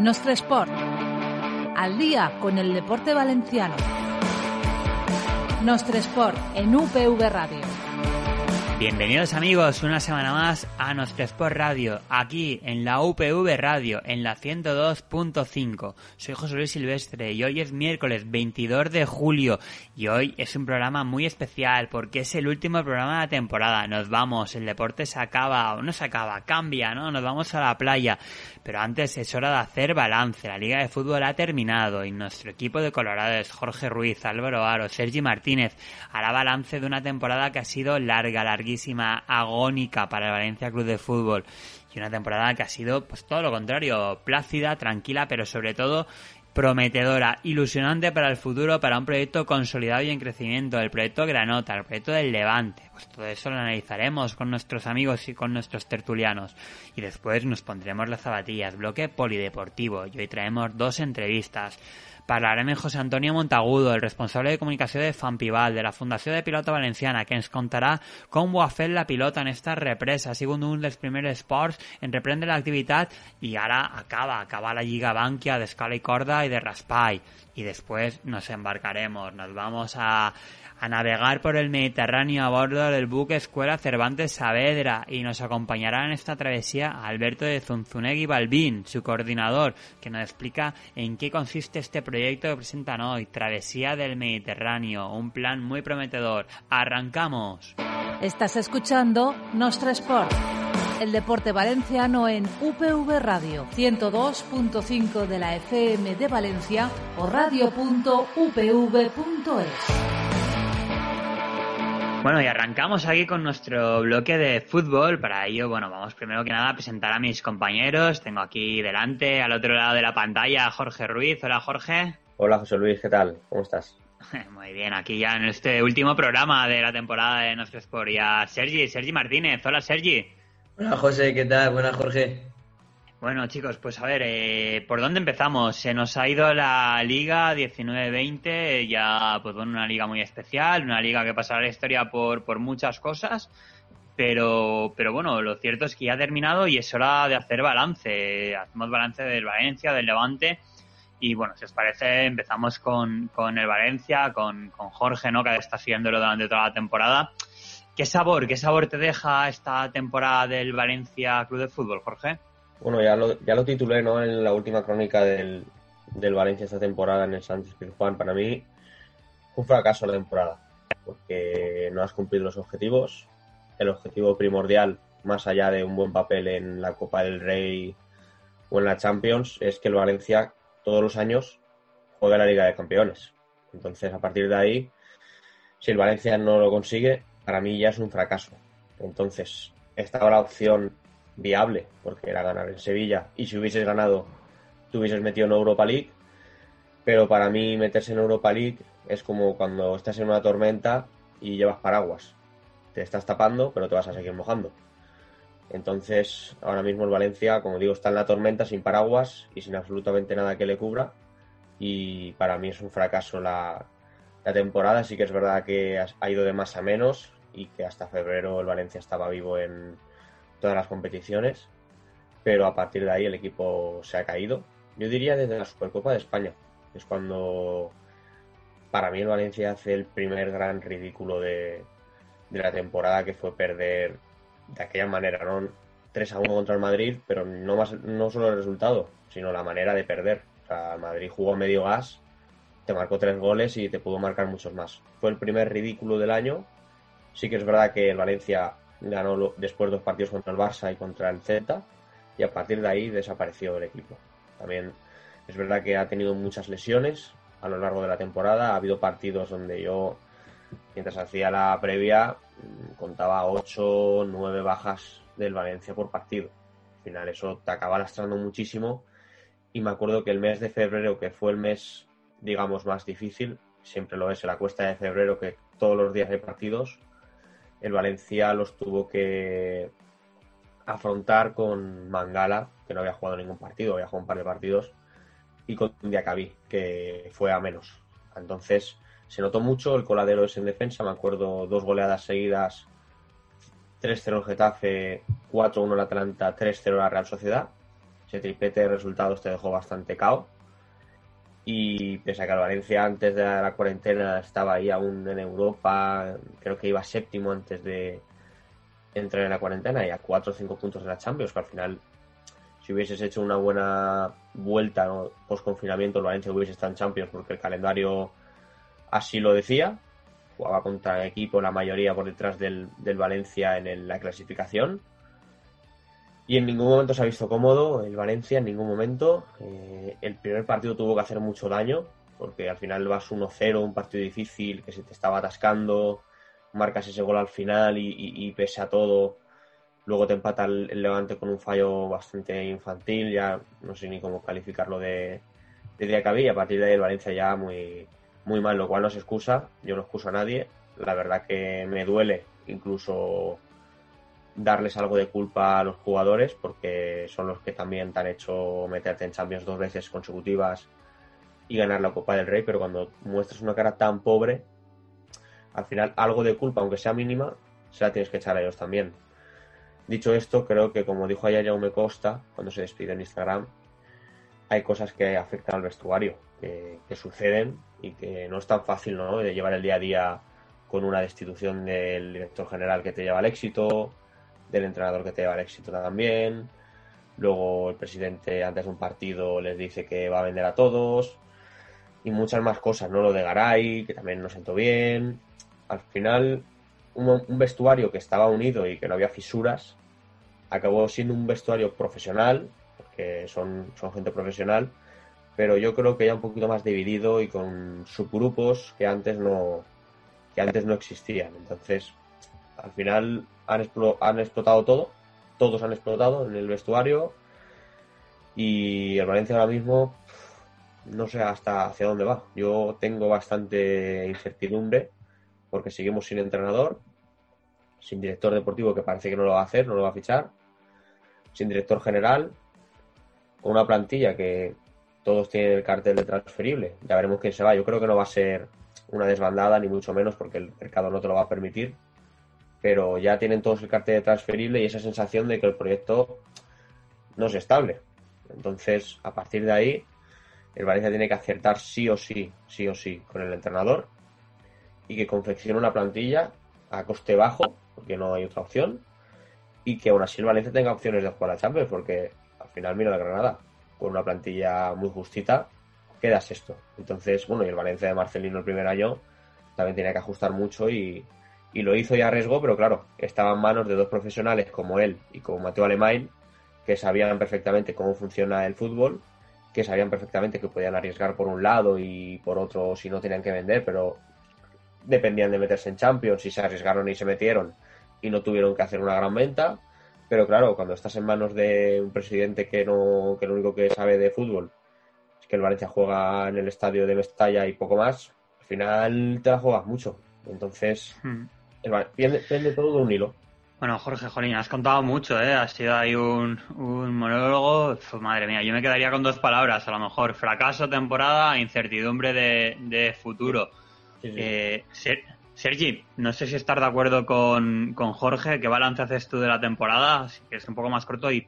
Nostre Sport. Al día con el deporte valenciano. Nostre Sport en UPV Radio. Bienvenidos amigos una semana más a Nostre Sport Radio, aquí en la UPV Radio, en la 102.5. Soy José Luis Silvestre y hoy es miércoles 22 de julio y hoy es un programa muy especial porque es el último programa de la temporada. Nos vamos, el deporte se acaba, o no se acaba, cambia, ¿no? Nos vamos a la playa. Pero antes es hora de hacer balance. La Liga de Fútbol ha terminado y nuestro equipo de colorados, Jorge Ruiz, Álvaro Aro, Sergi Martínez, hará balance de una temporada que ha sido larga, larguísima, agónica para el Valencia Club de Fútbol. Y una temporada que ha sido, pues todo lo contrario, plácida, tranquila, pero sobre todo prometedora, ilusionante para el futuro, para un proyecto consolidado y en crecimiento, el proyecto Granota, el proyecto del Levante. Pues todo eso lo analizaremos con nuestros amigos y con nuestros tertulianos. Y después nos pondremos las zapatillas, bloque polideportivo. Y hoy traemos dos entrevistas. Parlarem José Antonio Montagudo, el responsable de comunicación de Fanpival, de la Fundación de Pilota Valenciana, que nos contará cómo ha la pilota en esta represa, según un dels primers esports en reprendre l'activitat y ahora acaba, acaba la Liga Bankia de escala y corda y de raspall. Y después nos embarcaremos, nos vamos a a navegar por el Mediterráneo a bordo del buque Escuela Cervantes Saavedra y nos acompañará en esta travesía Alberto de Zunzunegui Balbín, su coordinador, que nos explica en qué consiste este proyecto que presentan hoy, Travesía del Mediterráneo, un plan muy prometedor. ¡Arrancamos! Estás escuchando Nostra Sport, el deporte valenciano en UPV Radio, 102.5 de la FM de Valencia o radio.upv.es. Bueno, y arrancamos aquí con nuestro bloque de fútbol. Para ello, bueno, vamos primero que nada a presentar a mis compañeros. Tengo aquí delante, al otro lado de la pantalla, a Jorge Ruiz. Hola, Jorge. Hola, José Luis, ¿qué tal? ¿Cómo estás? Muy bien, aquí ya en este último programa de la temporada de Nuestro Sport. Y a Sergi, Sergi Martínez. Hola, Sergi. Hola, José, ¿qué tal? Buenas, Jorge. Bueno, chicos, pues a ver, eh, ¿por dónde empezamos? Se nos ha ido la Liga 19-20, ya, pues bueno, una liga muy especial, una liga que pasará la historia por, por muchas cosas, pero, pero bueno, lo cierto es que ya ha terminado y es hora de hacer balance. Hacemos balance del Valencia, del Levante, y bueno, si os parece, empezamos con, con el Valencia, con, con Jorge, ¿no? Que está siguiéndolo durante toda la temporada. ¿Qué sabor, qué sabor te deja esta temporada del Valencia Club de Fútbol, Jorge? Bueno, ya lo, ya lo titulé ¿no? en la última crónica del, del Valencia esta temporada en el Sánchez Pizjuán. Para mí, un fracaso la temporada, porque no has cumplido los objetivos. El objetivo primordial, más allá de un buen papel en la Copa del Rey o en la Champions, es que el Valencia todos los años juegue la Liga de Campeones. Entonces, a partir de ahí, si el Valencia no lo consigue, para mí ya es un fracaso. Entonces, estaba la opción viable, porque era ganar en Sevilla. Y si hubieses ganado, te hubieses metido en Europa League. Pero para mí meterse en Europa League es como cuando estás en una tormenta y llevas paraguas. Te estás tapando, pero te vas a seguir mojando. Entonces, ahora mismo el Valencia, como digo, está en la tormenta sin paraguas y sin absolutamente nada que le cubra. Y para mí es un fracaso la, la temporada. Sí que es verdad que ha ido de más a menos y que hasta febrero el Valencia estaba vivo en, todas las competiciones, pero a partir de ahí el equipo se ha caído. Yo diría desde la Supercopa de España, es cuando para mí el Valencia hace el primer gran ridículo de, la temporada, que fue perder de aquella manera, ¿no? 3 a 1 contra el Madrid, pero no, más, no solo el resultado, sino la manera de perder. O sea, el Madrid jugó medio gas, te marcó tres goles y te pudo marcar muchos más. Fue el primer ridículo del año. Sí que es verdad que el Valencia ganó después dos partidos contra el Barça y contra el Celta y a partir de ahí desapareció el equipo. También es verdad que ha tenido muchas lesiones a lo largo de la temporada. Ha habido partidos donde yo, mientras hacía la previa, mm, contaba 8, 9 bajas del Valencia por partido. Al final eso te acaba lastrando muchísimo y me acuerdo que el mes de febrero, que fue el mes, digamos, más difícil, siempre lo es en la cuesta de febrero, que todos los días hay partidos, el Valencia los tuvo que afrontar con Mangala, que no había jugado ningún partido, había jugado un par de partidos, y con Diacabí, que fue a menos. Entonces se notó mucho, el coladero es en defensa, me acuerdo dos goleadas seguidas, 3-0 el Getafe, 4-1 el Atlanta, 3-0 la Real Sociedad. ese triplete de resultados te dejó bastante cao. Y pese a que el Valencia antes de la cuarentena estaba ahí aún en Europa, creo que iba séptimo antes de entrar en la cuarentena y a cuatro o cinco puntos de la Champions, que al final, si hubieses hecho una buena vuelta ¿no? post confinamiento, el Valencia hubiese estado en Champions porque el calendario así lo decía. Jugaba contra equipo, la mayoría por detrás del Valencia en la clasificación y en ningún momento se ha visto cómodo el Valencia, en ningún momento. Eh, el primer partido tuvo que hacer mucho daño, porque al final vas 1-0, un partido difícil, que se te estaba atascando, marcas ese gol al final y, pese a todo, luego te empata el, Levante con un fallo bastante infantil, ya no sé ni cómo calificarlo de, de había, y a partir de ahí el Valencia ya muy, muy mal, lo cual no se excusa, yo no excuso a nadie, la verdad que me duele incluso darles algo de culpa a los jugadores porque son los que también te han hecho meterte en Champions dos veces consecutivas y ganar la Copa del Rey, pero cuando muestras una cara tan pobre, al final algo de culpa, aunque sea mínima, se la tienes que echar a ellos también. Dicho esto, creo que como dijo ayer Jaume Costa, cuando se despide en Instagram, hay cosas que afectan al vestuario, que, que suceden y que no es tan fácil ¿no? de llevar el día a día con una destitución del director general que te lleva al éxito, del entrenador que te lleva el éxito también. Luego el presidente antes de un partido les dice que va a vender a todos. Y muchas más cosas, ¿no? Lo de Garay, que también no sentó bien. Al final, un, vestuario que estaba unido y que no había fisuras, acabó siendo un vestuario profesional, porque son, son gente profesional, pero yo creo que ya un poquito más dividido y con subgrupos que antes no, que antes no existían. Entonces, al final han, han explotado todo, todos han explotado en el vestuario y el Valencia ahora mismo no sé hasta hacia dónde va. Yo tengo bastante incertidumbre porque seguimos sin entrenador, sin director deportivo que parece que no lo va a hacer, no lo va a fichar, sin director general, con una plantilla que todos tienen el cartel de transferible. Ya veremos quién se va. Yo creo que no va a ser una desbandada, ni mucho menos, porque el mercado no te lo va a permitir pero ya tienen todos el cartel de transferible y esa sensación de que el proyecto no es estable. Entonces, a partir de ahí, el Valencia tiene que acertar sí o sí, sí o sí, con el entrenador y que confeccione una plantilla a coste bajo, porque no hay otra opción, y que aún así el Valencia tenga opciones de jugar a Champions, porque al final mira la Granada, con una plantilla muy justita, queda sexto. Entonces, bueno, y el Valencia de Marcelino el primer año también tenía que ajustar mucho y, y lo hizo y arriesgó, pero claro, estaba en manos de dos profesionales como él y como Mateo Alemán, que sabían perfectamente cómo funciona el fútbol, que sabían perfectamente que podían arriesgar por un lado y por otro si no tenían que vender, pero dependían de meterse en Champions y se arriesgaron y se metieron y no tuvieron que hacer una gran venta. Pero claro, cuando estás en manos de un presidente que no, que lo único que sabe de fútbol es que el Valencia juega en el estadio de Mestalla y poco más, al final te la juegas mucho. Entonces, hmm. Depende, todo de un hilo. Bueno, Jorge Jolín, has contado mucho, ¿eh? Ha sido ahí un, monólogo. madre mía, yo me quedaría con dos palabras, a lo mejor. Fracaso temporada, incertidumbre de, futuro. Eh, Sergi, no sé si estás de acuerdo con, con Jorge. ¿Qué balance haces tú de la temporada? Que es un poco más corto y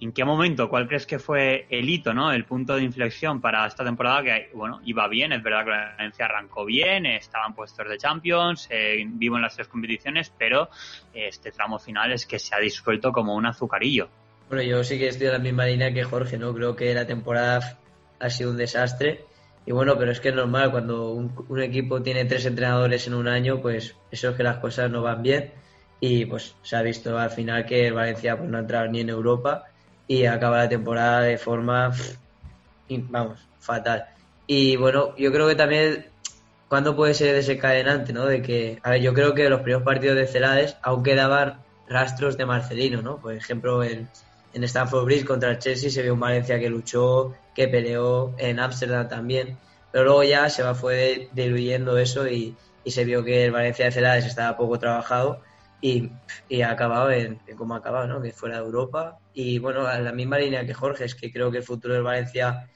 ¿En qué momento, cuál crees que fue el hito, ¿no? el punto de inflexión para esta temporada que, bueno, iba bien, es verdad que la Valencia arrancó bien, estaban puestos de Champions, eh, vivo en las tres competiciones, pero este tramo final es que se ha disuelto como un azucarillo. Bueno, yo sí que estoy en la misma línea que Jorge, ¿no? Creo que la temporada ha sido un desastre. Y bueno, pero es que es normal, cuando un, equipo tiene tres entrenadores en un año, pues eso es que las cosas no van bien. Y pues se ha visto al final que Valencia pues, no ha entrado ni en Europa y acaba la temporada de forma, vamos, fatal. Y bueno, yo creo que también, ¿cuándo puede ser desencadenante, no? De que, a ver, yo creo que los primeros partidos de Celades aún quedaban rastros de Marcelino, ¿no? Por ejemplo, en, en Stanford Bridge contra el Chelsea se vio un Valencia que luchó, que peleó, en Ámsterdam también, pero luego ya se va fue diluyendo eso y, y se vio que el Valencia de Celades estaba poco trabajado y, ha acabado en, como ha acabado, ¿no? Que fuera de Europa. Y bueno, en la misma línea que Jorge, es que creo que el futuro del Valencia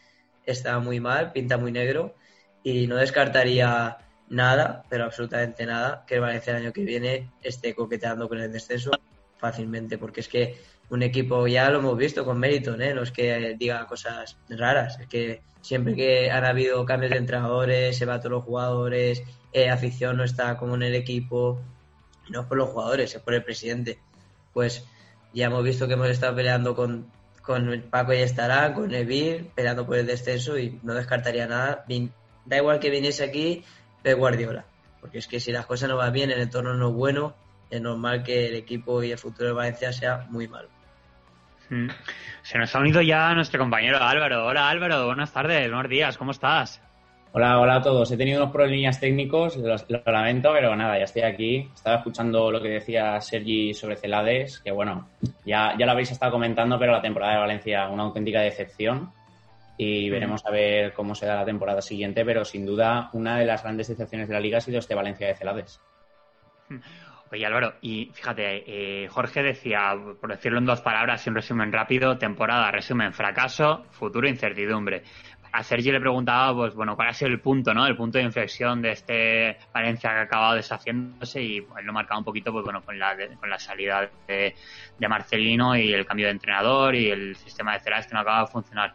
está muy mal, pinta muy negro y no descartaría nada, pero absolutamente nada, que el Valencia el año que viene esté coqueteando con el descenso fácilmente, porque es que un equipo, ya lo hemos visto con mérito, ¿eh? no es que diga cosas raras, es que siempre que han habido cambios de entrenadores, se va a todos los jugadores, eh, afición no está como en el equipo, no es por los jugadores, es por el presidente. Pues ya hemos visto que hemos estado peleando con, con Paco y Estará, con Neville, peleando por el descenso y no descartaría nada. Da igual que viniese aquí Pep Guardiola, porque es que si las cosas no van bien, el entorno no es bueno, es normal que el equipo y el futuro de Valencia sea muy malo. Mm. Se nos ha unido ya nuestro compañero Álvaro. Hola Álvaro, buenas tardes, buenos días, ¿cómo estás? Hola, hola a todos. He tenido unos problemas técnicos, lo, lamento, pero nada, ya estoy aquí. Estaba escuchando lo que decía Sergi sobre Celades, que bueno, ya, ya lo habéis estado comentando, pero la temporada de Valencia una auténtica decepción. Y mm. veremos a ver cómo se da la temporada siguiente, pero sin duda una de las grandes decepciones de la liga ha sido este Valencia de Celades. Mm. Oye Álvaro, y fíjate, eh, Jorge decía, por decirlo en dos palabras y un resumen rápido, temporada, resumen, fracaso, futuro, incertidumbre. A Sergi le preguntaba, pues bueno, cuál ha sido el punto, ¿no? El punto de inflexión de este Valencia que ha acabado deshaciéndose y él lo marcaba un poquito, pues bueno, con la, con la salida de, Marcelino y el cambio de entrenador y el sistema de Ceras que no acaba de funcionar.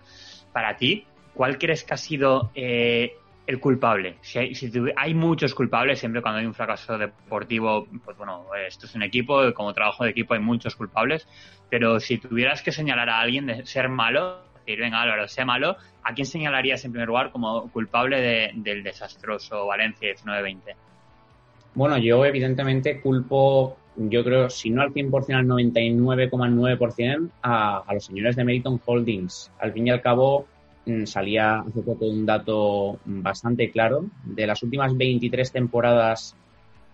Para ti, ¿cuál crees que ha sido eh, el culpable. Si hay, si hay muchos culpables, siempre cuando hay un fracaso deportivo, pues bueno, esto es un equipo, como trabajo de equipo hay muchos culpables, pero si tuvieras que señalar a alguien de ser malo, decir, venga Álvaro, sé malo, ¿a quién señalarías en primer lugar como culpable del desastroso Valencia 19-20? Bueno, yo evidentemente culpo, yo creo, si no al 100%, al 99,9% a, a los señores de Meriton Holdings. Al fin y al cabo, Mm, salía hace poco un dato bastante claro. De las últimas 23 temporadas,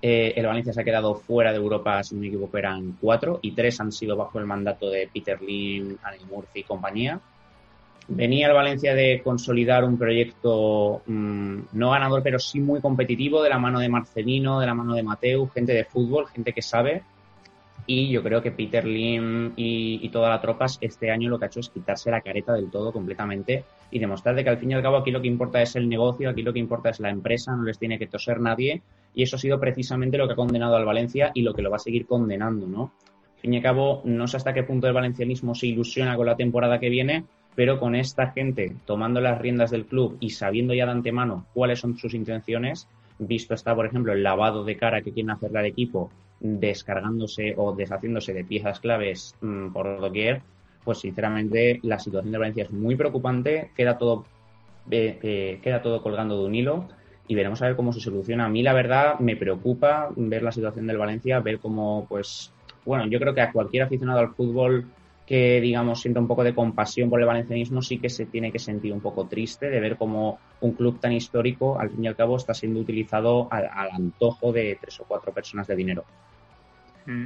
eh, el Valencia se ha quedado fuera de Europa, si no me equivoco, eran cuatro, y tres han sido bajo el mandato de Peter Lim, Annie Murphy y compañía. Venía el Valencia de consolidar un proyecto mm, no ganador, pero sí muy competitivo, de la mano de Marcelino, de la mano de Mateu, gente de fútbol, gente que sabe y yo creo que Peter Lim y, toda la tropas este año lo que ha hecho es quitarse la careta del todo completamente y demostrar de que al fin y al cabo aquí lo que importa es el negocio, aquí lo que importa es la empresa, no les tiene que toser nadie y eso ha sido precisamente lo que ha condenado al Valencia y lo que lo va a seguir condenando, ¿no? Al fin y al cabo, no sé hasta qué punto el valencianismo se ilusiona con la temporada que viene, pero con esta gente tomando las riendas del club y sabiendo ya de antemano cuáles son sus intenciones, visto está, por ejemplo, el lavado de cara que quieren hacerle al equipo descargándose o deshaciéndose de piezas claves mm, por doquier, pues sinceramente la situación de Valencia es muy preocupante, queda todo, eh, eh, queda todo colgando de un hilo y veremos a ver cómo se soluciona. A mí la verdad me preocupa ver la situación del Valencia, ver cómo pues, bueno, yo creo que a cualquier aficionado al fútbol que, digamos, sienta un poco de compasión por el valencianismo, sí que se tiene que sentir un poco triste de ver cómo un club tan histórico, al fin y al cabo, está siendo utilizado al, antojo de tres o cuatro personas de dinero. Mm.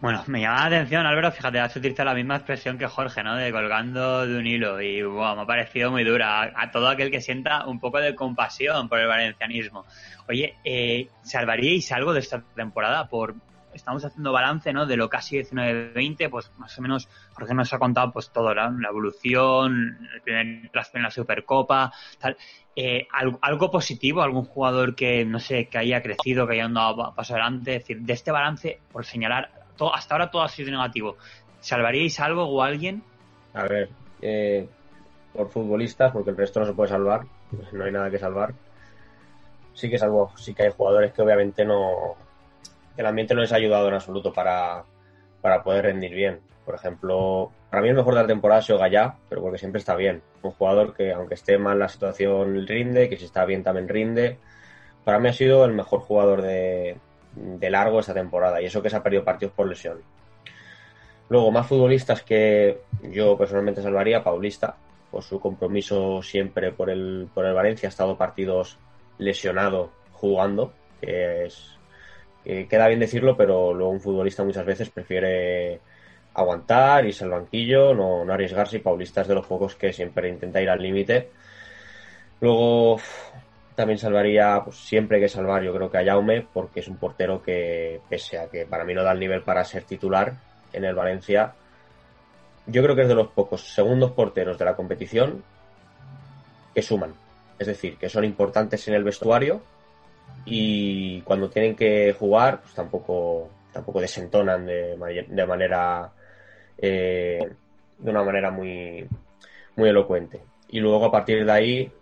Bueno, me llama la atención, Álvaro, fíjate, has utilizado la misma expresión que Jorge, ¿no? De colgando de un hilo y me ha parecido muy dura a, todo aquel que sienta un poco de compasión por el valencianismo. Oye, eh, ¿salvaríais algo de esta temporada por estamos haciendo balance ¿no? de lo casi 19-20, pues más o menos Jorge nos ha contado pues todo, la evolución, el primer traste en la Supercopa, tal. Eh, algo, positivo, algún jugador que, no sé, que haya crecido, que haya andado a paso adelante, es decir, de este balance, por señalar, hasta ahora todo ha sido negativo. ¿Salvaríais algo o alguien? A ver, eh, por futbolistas, porque el resto no se puede salvar, no hay nada que salvar. Sí que salvo, sí que hay jugadores que obviamente no, el ambiente no les ha ayudado en absoluto para, poder rendir bien. Por ejemplo, para mí el mejor de la temporada ha sido Gallá, pero porque siempre está bien. Un jugador que aunque esté mal la situación rinde, que si está bien también rinde. Para mí ha sido el mejor jugador de, de largo esta temporada y eso que se ha perdido partidos por lesión. Luego, más futbolistas que yo personalmente salvaría, Paulista, por su compromiso siempre por el, por el Valencia, ha estado partidos lesionado jugando, que es queda bien decirlo, pero luego un futbolista muchas veces prefiere aguantar, irse al banquillo, no, arriesgarse y Paulista es de los pocos que siempre intenta ir al límite. Luego también salvaría, pues siempre hay que salvar, yo creo que a Jaume, porque es un portero que, pese a que para mí no da el nivel para ser titular en el Valencia, yo creo que es de los pocos segundos porteros de la competición que suman. Es decir, que son importantes en el vestuario y cuando tienen que jugar, pues tampoco, tampoco desentonan de, manera eh, de una manera muy, muy elocuente. Y luego a partir de ahí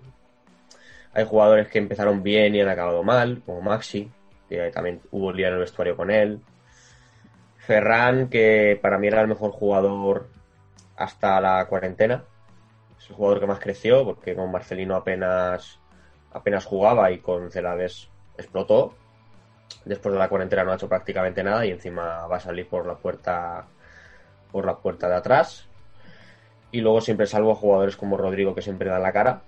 hay jugadores que empezaron bien y han acabado mal, como Maxi, que también hubo lío en el vestuario con él. Ferran, que para mí era el mejor jugador hasta la cuarentena. Es el jugador que más creció, porque con Marcelino apenas, apenas jugaba y con Celades explotó. Después de la cuarentena no ha hecho prácticamente nada y encima va a salir por la puerta por la puerta de atrás. Y luego siempre salvo a jugadores como Rodrigo que siempre dan la cara.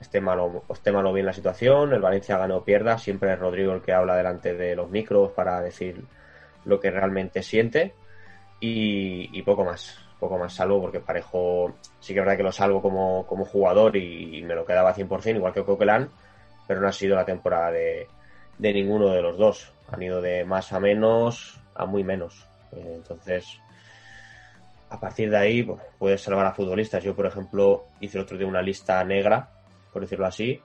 Esté malo, esté malo bien la situación, el Valencia gana o pierda, siempre es Rodrigo el que habla delante de los micros para decir lo que realmente siente. Y, poco más, poco más salvo porque Parejo sí que es verdad que lo salvo como, como jugador y, me lo quedaba 100%, igual que Coquelin, pero no ha sido la temporada de, de ninguno de los dos. Han ido de más a menos a muy menos. Eh, entonces, a partir de ahí pues, puedes salvar a futbolistas. Yo, por ejemplo, hice otro día una lista negra, por decirlo así.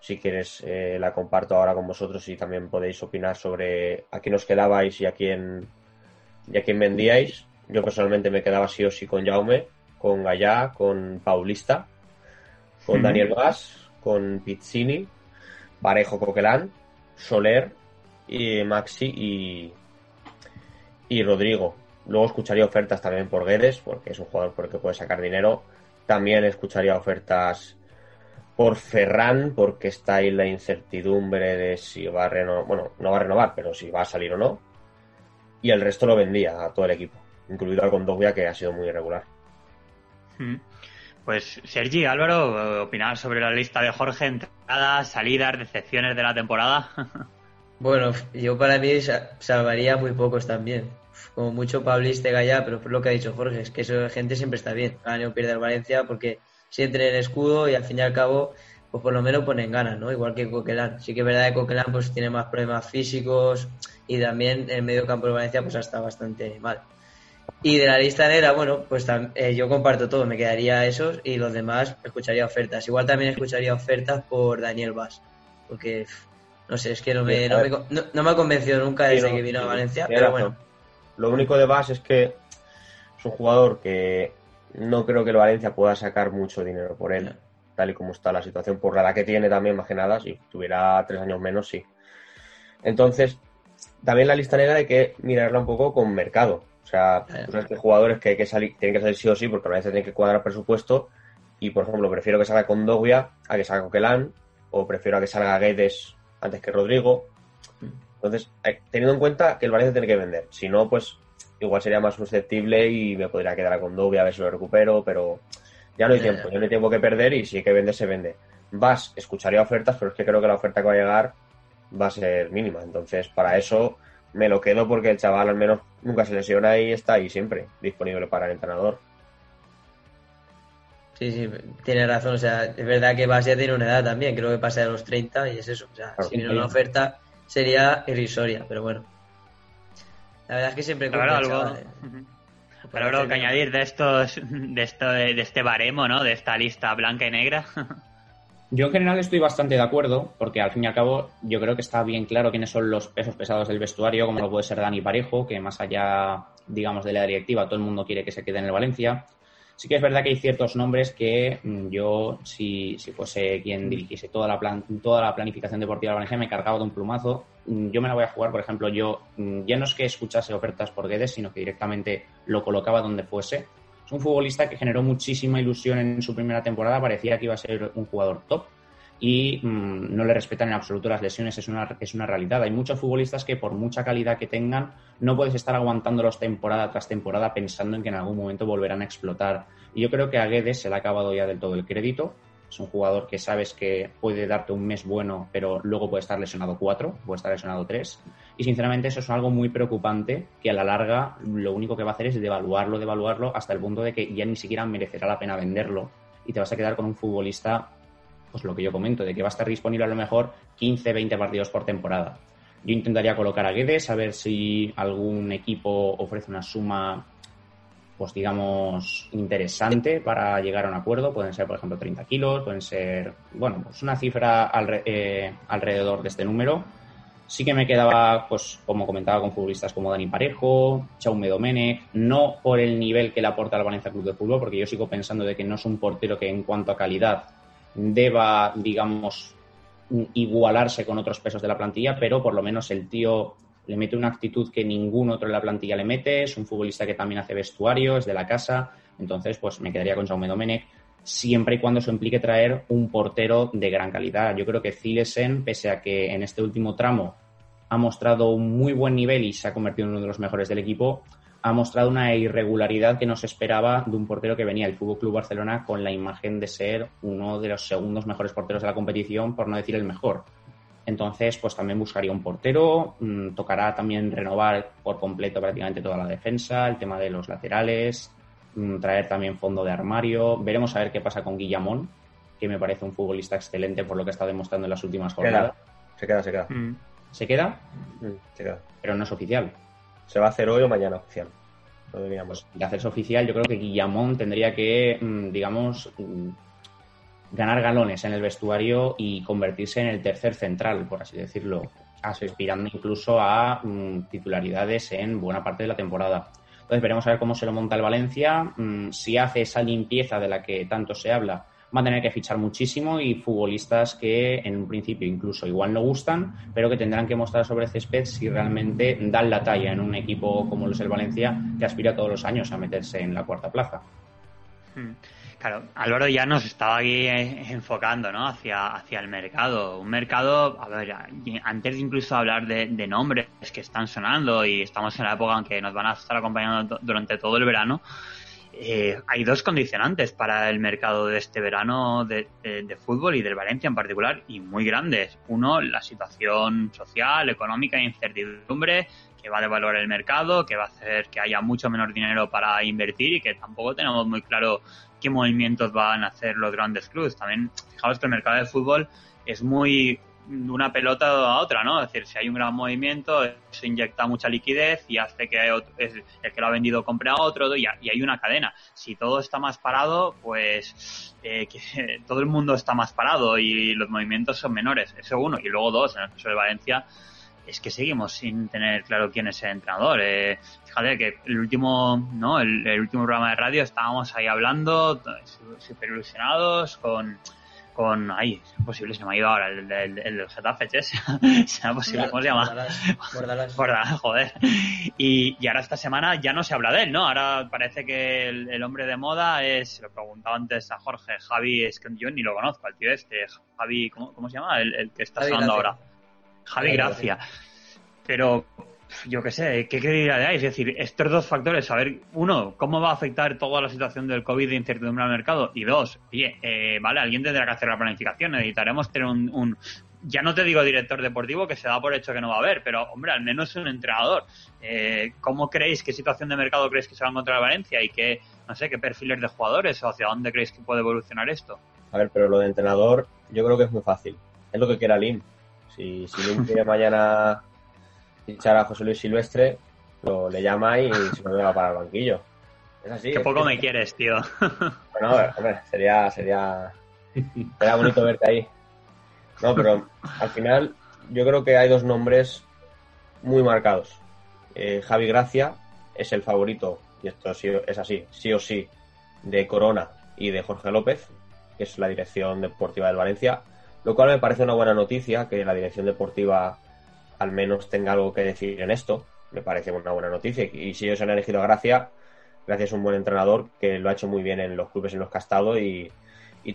Si quieres, eh, la comparto ahora con vosotros y también podéis opinar sobre a quién os quedabais y a quién, y a quién vendíais. Yo personalmente me quedaba sí o sí con Jaume, con Gallá, con Paulista, con Daniel Vaz, con Pizzini, Parejo Coquelán, Soler, y Maxi y, y Rodrigo. Luego escucharía ofertas también por Guedes, porque es un jugador por el que puede sacar dinero. También escucharía ofertas por Ferran, porque está ahí la incertidumbre de si va a renovar, bueno, no va a renovar, pero si va a salir o no. Y el resto lo vendía a todo el equipo, incluido al Condovia, que ha sido muy irregular. Hmm. Pues Sergi, Álvaro, opinar sobre la lista de Jorge, entradas, salidas, decepciones de la temporada. bueno, yo para mí salvaría muy pocos también como mucho Pablista y Gallá, pero por lo que ha dicho Jorge, es que eso de gente siempre está bien. Gane o pierde el Valencia porque si entra en escudo y al fin y al cabo, pues por lo menos ponen ganas, ¿no? Igual que Coquelán. Sí que es verdad que Coquelán pues tiene más problemas físicos y también en medio campo de Valencia pues está bastante mal. Y de la lista negra, bueno, pues eh, yo comparto todo, me quedaría esos y los demás escucharía ofertas. Igual también escucharía ofertas por Daniel Vaz, porque no sé, es que no me, no me, ha convencido nunca desde que vino a Valencia, pero bueno. Lo único de base es que es un jugador que no creo que el Valencia pueda sacar mucho dinero por él, tal y como está la situación, por la edad que tiene también, más que nada, si tuviera tres años menos, sí. Entonces, también la lista negra hay que mirarla un poco con mercado. O sea, tú sabes que jugadores que, que salir, tienen que salir sí o sí, porque a veces tiene que cuadrar presupuesto. Y, por ejemplo, prefiero que salga con Doguia a que salga Coquelán, o prefiero a que salga Guedes antes que Rodrigo. Entonces, teniendo en cuenta que el Valencia tiene que vender. Si no, pues igual sería más susceptible y me podría quedar con Dobby a ver si lo recupero, pero ya no hay tiempo, ya no hay tiempo que perder y si hay que vender, se vende. Vas, escucharía ofertas, pero es que creo que la oferta que va a llegar va a ser mínima. Entonces, para eso me lo quedo porque el chaval al menos nunca se lesiona y está ahí siempre disponible para el entrenador. Sí, sí, tiene razón. O sea, es verdad que Bas ya tiene una edad también, creo que pasa de los 30 y es eso. O sea, si tiene una oferta sería irrisoria, pero bueno. La verdad es que siempre Pero algo, pero algo que añadir de estos, de esto, de este baremo, ¿no? De esta lista blanca y negra. Yo en general estoy bastante de acuerdo, porque al fin y al cabo yo creo que está bien claro quiénes son los pesos pesados del vestuario, como lo puede ser Dani Parejo, que más allá, digamos, de la directiva, todo el mundo quiere que se quede en el Valencia. Sí que es verdad que hay ciertos nombres que mm, yo, si, fuese quien dirigiese toda la, plan, toda la planificación deportiva de Valencia, me cargaba de un plumazo. Mm, yo me la voy a jugar, por ejemplo, yo mm, ya no es que escuchase ofertas por Guedes, sino que directamente lo colocaba donde fuese. Un futbolista que generó muchísima ilusión en su primera temporada, parecía que iba a ser un jugador top y mm, no le respetan en absoluto las lesiones, es una, es una realidad. Hay muchos futbolistas que por mucha calidad que tengan, no puedes estar aguantándolos temporada tras temporada pensando en que en algún momento volverán a explotar. Y yo creo que a Guedes se le ha acabado ya del todo el crédito. Es un jugador que sabes que puede darte un mes bueno, pero luego puede estar lesionado cuatro, puede estar lesionado tres. Y sinceramente eso es algo muy preocupante que a la larga lo único que va a hacer es devaluarlo, devaluarlo hasta el punto de que ya ni siquiera merecerá la pena venderlo y te vas a quedar con un futbolista pues lo que yo comento, de que va a estar disponible a lo mejor 15, 20 partidos por temporada. Yo intentaría colocar a Guedes, a ver si algún equipo ofrece una suma, pues digamos, interesante para llegar a un acuerdo. Pueden ser, por ejemplo, 30 kilos, pueden ser, bueno, pues una cifra eh, alrededor de este número. Sí que me quedaba, pues, como comentaba, con futbolistas como Dani Parejo, Chaume Domenech, no por el nivel que le aporta al Valencia Club de Fútbol, porque yo sigo pensando de que no es un portero que en cuanto a calidad deba, digamos, igualarse con otros pesos de la plantilla, pero por lo menos el tío le mete una actitud que ningún otro en la plantilla le mete, es un futbolista que también hace vestuario, es de la casa, entonces pues me quedaría con Jaume Domenech, siempre y cuando eso implique traer un portero de gran calidad. Yo creo que Zilesen, pese a que en este último tramo ha mostrado un muy buen nivel y se ha convertido en uno de los mejores del equipo, ha mostrado una irregularidad que no se esperaba de un portero que venía del Fútbol Club Barcelona con la imagen de ser uno de los segundos mejores porteros de la competición, por no decir el mejor. Entonces, pues también buscaría un portero, mm, tocará también renovar por completo prácticamente toda la defensa, el tema de los laterales, mm, traer también fondo de armario. Veremos a ver qué pasa con Guillamón, que me parece un futbolista excelente por lo que está demostrando en las últimas jornadas. Se queda, se queda. Mm. ¿Se queda? se queda. Pero no es oficial. Se va a hacer hoy o mañana oficial. Lo diríamos. De hacerse oficial, yo creo que Guillamón tendría que, mm, digamos, mm, ganar galones en el vestuario y convertirse en el tercer central, por así decirlo, aspirando incluso a mm, titularidades en buena parte de la temporada. Entonces veremos a ver cómo se lo monta el Valencia, si hace esa limpieza de la que tanto se habla va a tener que fichar muchísimo y futbolistas que en un principio incluso igual no gustan, pero que tendrán que mostrar sobre césped si realmente dan la talla en un equipo como lo es el Valencia, que aspira todos los años a meterse en la cuarta plaza. Hmm. Claro, Álvaro ya nos estaba aquí eh, enfocando ¿no? hacia, hacia el mercado. Un mercado, a ver, antes de incluso hablar de, de nombres que están sonando y estamos en la época en que nos van a estar acompañando durante todo el verano, eh, hay dos condicionantes para el mercado de este verano de, fútbol y del Valencia en particular, y muy grandes. Uno, la situación social, económica e incertidumbre que va a devaluar el mercado, que va a hacer que haya mucho menos dinero para invertir y que tampoco tenemos muy claro qué movimientos van a hacer los grandes clubes. También, fijaos que el mercado de fútbol es muy de una pelota a otra, ¿no? Es decir, si hay un gran movimiento, se inyecta mucha liquidez y hace que el que lo ha vendido compre a otro y, hay una cadena. Si todo está más parado, pues eh, que todo el mundo está más parado y los movimientos son menores. Eso uno. Y luego dos, en el caso de Valencia, es que seguimos sin tener claro quién es el entrenador. Eh, fíjate que el último, ¿no? El, el último programa de radio estábamos ahí hablando, súper ilusionados con con. Ay, es posible, se me ha ido ahora el, de los Etafeches. ¿Será posible? ¿Cómo se llama? Bordalas. joder. Y, y, ahora esta semana ya no se habla de él, ¿no? Ahora parece que el, hombre de moda es. Lo preguntaba antes a Jorge, Javi, es que yo ni lo conozco, al tío este. Javi, ¿cómo, cómo se llama? El, que está sonando ahora. Javi Gracia. Pero yo qué sé, ¿qué credibilidad hay? Es decir, estos dos factores, saber, uno, cómo va a afectar toda la situación del COVID de incertidumbre al mercado, y dos, oye, eh, vale, alguien tendrá que hacer la planificación, necesitaremos tener un, ya no te digo director deportivo, que se da por hecho que no va a haber, pero hombre, al menos un entrenador. Eh, ¿Cómo creéis, qué situación de mercado creéis que se va a encontrar Valencia y qué, no sé, qué perfiles de jugadores o hacia dónde creéis que puede evolucionar esto? A ver, pero lo de entrenador yo creo que es muy fácil. Es lo que quiera Lim. Si, si Lim quiere mañana fichar a José Luis Silvestre, lo, le llama y se lo lleva para el banquillo. Es así. Qué poco me quieres, tío. Bueno, hombre, sería, sería, sería bonito verte ahí. No, pero al final yo creo que hay dos nombres muy marcados. Eh, Javi Gracia es el favorito, y esto sí, es así, sí o sí, de Corona y de Jorge López, que es la dirección deportiva del Valencia, lo cual me parece una buena noticia que la dirección deportiva al menos tenga algo que decir en esto. Me parece una buena noticia. Y si ellos han elegido a Gracia, Gracia es un buen entrenador que lo ha hecho muy bien en los clubes en los que ha estado y,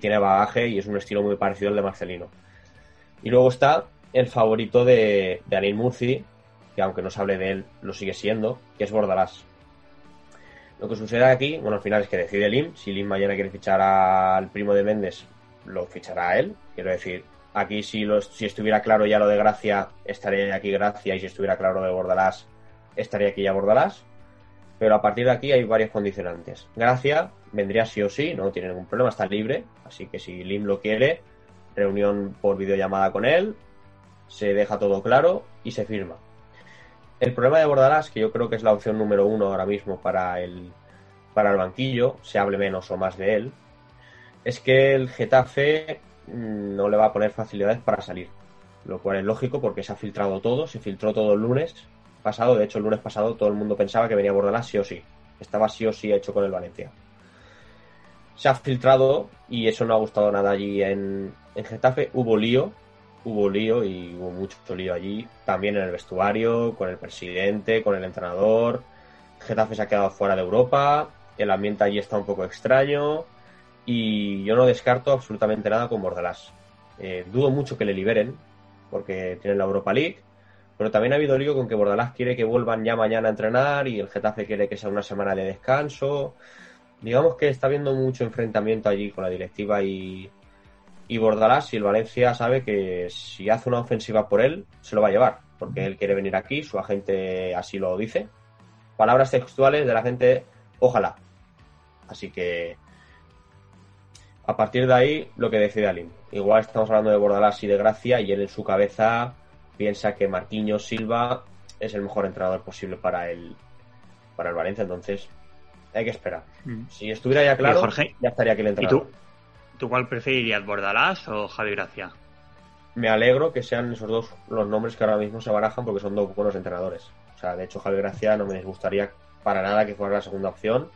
tiene bagaje y es un estilo muy parecido al de Marcelino. Y luego está el favorito de, de Anil Murci, que aunque no se hable de él, lo sigue siendo, que es Bordalás. Lo que sucede aquí, bueno, al final es que decide Lim. Si Lim mañana quiere fichar al primo de Méndez, lo fichará a él. Quiero decir, Aquí si, si estuviera claro ya lo de Gracia, estaría aquí Gracia y si estuviera claro lo de Bordalás, estaría aquí ya Bordalás. Pero a partir de aquí hay varios condicionantes. Gracia vendría sí o sí, no tiene ningún problema, está libre. Así que si Lim lo quiere, reunión por videollamada con él, se deja todo claro y se firma. El problema de Bordalás, que yo creo que es la opción número uno ahora mismo para el, para el banquillo, se hable menos o más de él, es que el Getafe no le va a poner facilidades para salir. lo cual es lógico porque se ha filtrado todo, se filtró todo el lunes pasado, de hecho el lunes pasado todo el mundo pensaba que venía Bordalás sí o sí, estaba sí o sí hecho con el Valencia. Se ha filtrado y eso no ha gustado nada allí en, en Getafe, hubo lío, hubo lío y hubo mucho lío allí, también en el vestuario, con el presidente, con el entrenador, Getafe se ha quedado fuera de Europa, el ambiente allí está un poco extraño y yo no descarto absolutamente nada con Bordalás. Eh, dudo mucho que le liberen porque tienen la Europa League, pero también ha habido lío con que Bordalás quiere que vuelvan ya mañana a entrenar y el Getafe quiere que sea una semana de descanso. Digamos que está habiendo mucho enfrentamiento allí con la directiva y, y Bordalás y el Valencia sabe que si hace una ofensiva por él, se lo va a llevar, porque él quiere venir aquí, su agente así lo dice. Palabras textuales de la gente, ojalá. Así que a partir de ahí, lo que decide Alim. Igual estamos hablando de Bordalás y de Gracia y él en su cabeza piensa que Marquinhos Silva es el mejor entrenador posible para el, para el Valencia. Entonces, hay que esperar. Mm. Si estuviera ya claro, Jorge? ya estaría aquí el ¿Y entrenador. tú? ¿Tú cuál preferirías, Bordalás o Javi Gracia? Me alegro que sean esos dos los nombres que ahora mismo se barajan porque son dos buenos entrenadores. O sea, de hecho, Javi Gracia no me disgustaría para nada que fuera la segunda opción,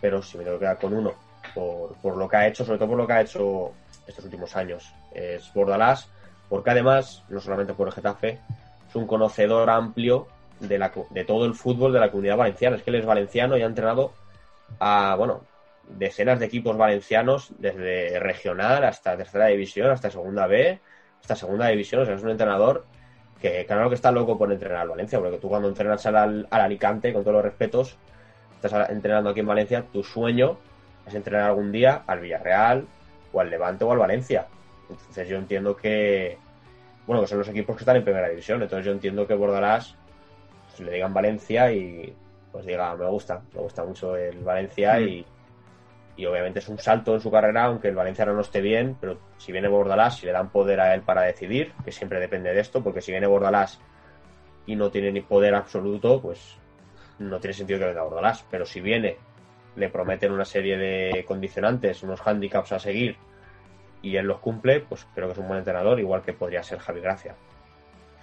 pero si me tengo que quedar con uno por, por lo que ha hecho, sobre todo por lo que ha hecho estos últimos años, es Bordalás, porque además, no solamente por el Getafe, es un conocedor amplio de, la, de todo el fútbol de la comunidad valenciana. Es que él es valenciano y ha entrenado a, bueno, decenas de equipos valencianos, desde regional hasta tercera división, hasta segunda B, hasta segunda división. O sea, es un entrenador que, claro que está loco por entrenar al Valencia, porque tú cuando entrenas al, al Alicante, con todos los respetos, estás entrenando aquí en Valencia, tu sueño es entrenar algún día al Villarreal, o al Levante o al Valencia. Entonces yo entiendo que, bueno, que son los equipos que están en primera división, entonces yo entiendo que Bordalás pues, le digan Valencia y pues diga, me gusta, me gusta mucho el Valencia Mm. y, y obviamente es un salto en su carrera, aunque el Valencia no esté bien, pero si viene Bordalás, si le dan poder a él para decidir, que siempre depende de esto, porque si viene Bordalás y no tiene ni poder absoluto, pues no tiene sentido que venga Bordalás, pero si viene, le prometen una serie de condicionantes, unos handicaps a seguir y él los cumple, pues creo que es un buen entrenador, igual que podría ser Javi Gracia.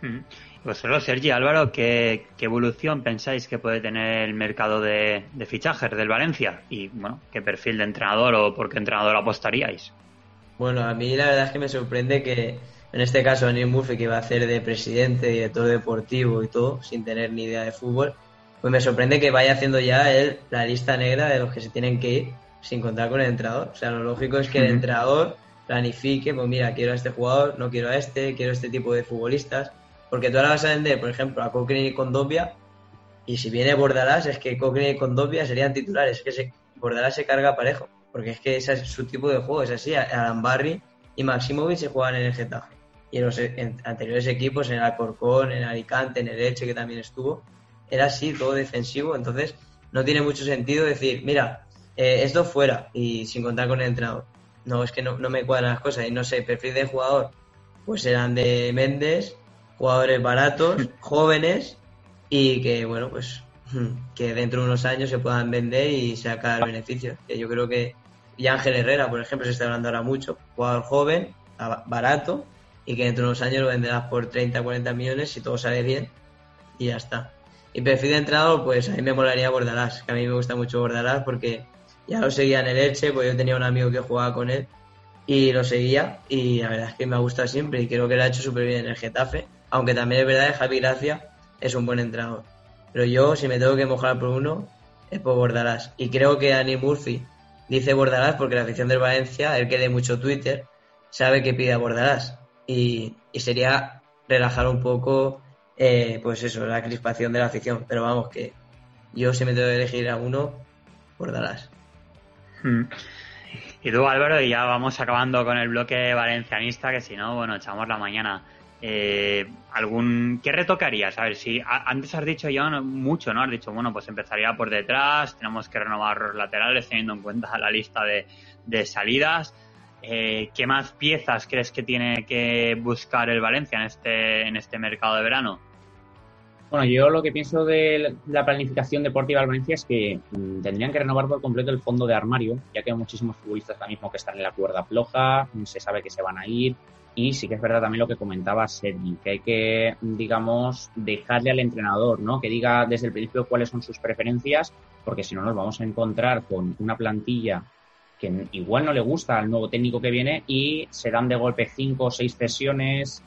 Mm. Y Vosotros, Sergi, Álvaro, ¿qué, qué evolución pensáis que puede tener el mercado de, de fichajes del Valencia? Y, bueno, ¿qué perfil de entrenador o por qué entrenador apostaríais? Bueno, a mí la verdad es que me sorprende que en este caso Neil Murphy, que va a hacer de presidente, director deportivo y todo, sin tener ni idea de fútbol, pues me sorprende que vaya haciendo ya él la lista negra de los que se tienen que ir sin contar con el entrenador. O sea, lo lógico es que el entrenador planifique, pues mira, quiero a este jugador, no quiero a este, quiero este tipo de futbolistas. Porque tú ahora vas a vender, por ejemplo, a Cochrane y Condovia, y si viene Bordalás, es que Cochrane y Condovia serían titulares. Es que se, Bordalás se carga parejo. Porque es que ese es su tipo de juego, es así. Alan Barry y Maximovic se juegan en el Getafe. Y en los en anteriores equipos, en el Alcorcón, en Alicante, en el Elche, que también estuvo, era así, todo defensivo. Entonces, no tiene mucho sentido decir, mira, eh, esto fuera y sin contar con el entrenador. No, es que no, no me cuadran las cosas. Y no sé, perfil de jugador, pues eran de Méndez, jugadores baratos, jóvenes y que, bueno, pues que dentro de unos años se puedan vender y sacar beneficios. Que yo creo que y Ángel Herrera, por ejemplo, se está hablando ahora mucho, jugador joven, barato y que dentro de unos años lo venderás por 30, 40 millones si todo sale bien y ya está. Y perfil de entrenador, pues a mí me molaría Bordalás, que a mí me gusta mucho Bordalás porque ya lo seguía en el Elche, pues yo tenía un amigo que jugaba con él y lo seguía y la verdad es que me ha siempre y creo que lo ha hecho súper bien en el Getafe, aunque también es verdad que Javi Gracia es un buen entrenador. Pero yo, si me tengo que mojar por uno, es por Bordalás. Y creo que Ani Murphy dice Bordalás porque la afición del Valencia, el que lee mucho Twitter, sabe que pide a Bordalás. Y, y sería relajar un poco, eh, pues eso, la crispación de la afición. Pero vamos, que yo si me tengo que elegir a uno, Bordalás. Mm. Y tú, Álvaro, y ya vamos acabando con el bloque valencianista, que si no, bueno, echamos la mañana. Eh, algún ¿Qué retocarías? A ver, si antes has dicho ya mucho, ¿no? Has dicho, bueno, pues empezaría por detrás, tenemos que renovar los laterales teniendo en cuenta la lista de, de salidas. Eh, ¿Qué más piezas crees que tiene que buscar el Valencia en este, en este mercado de verano? Bueno, yo lo que pienso de la planificación deportiva de Valencia es que mm, tendrían que renovar por completo el fondo de armario, ya que hay muchísimos futbolistas ahora mismo que están en la cuerda floja, se sabe que se van a ir, y sí que es verdad también lo que comentaba Sergi, que hay que, digamos, dejarle al entrenador, ¿no? Que diga desde el principio cuáles son sus preferencias, porque si no nos vamos a encontrar con una plantilla que igual no le gusta al nuevo técnico que viene y se dan de golpe cinco o seis sesiones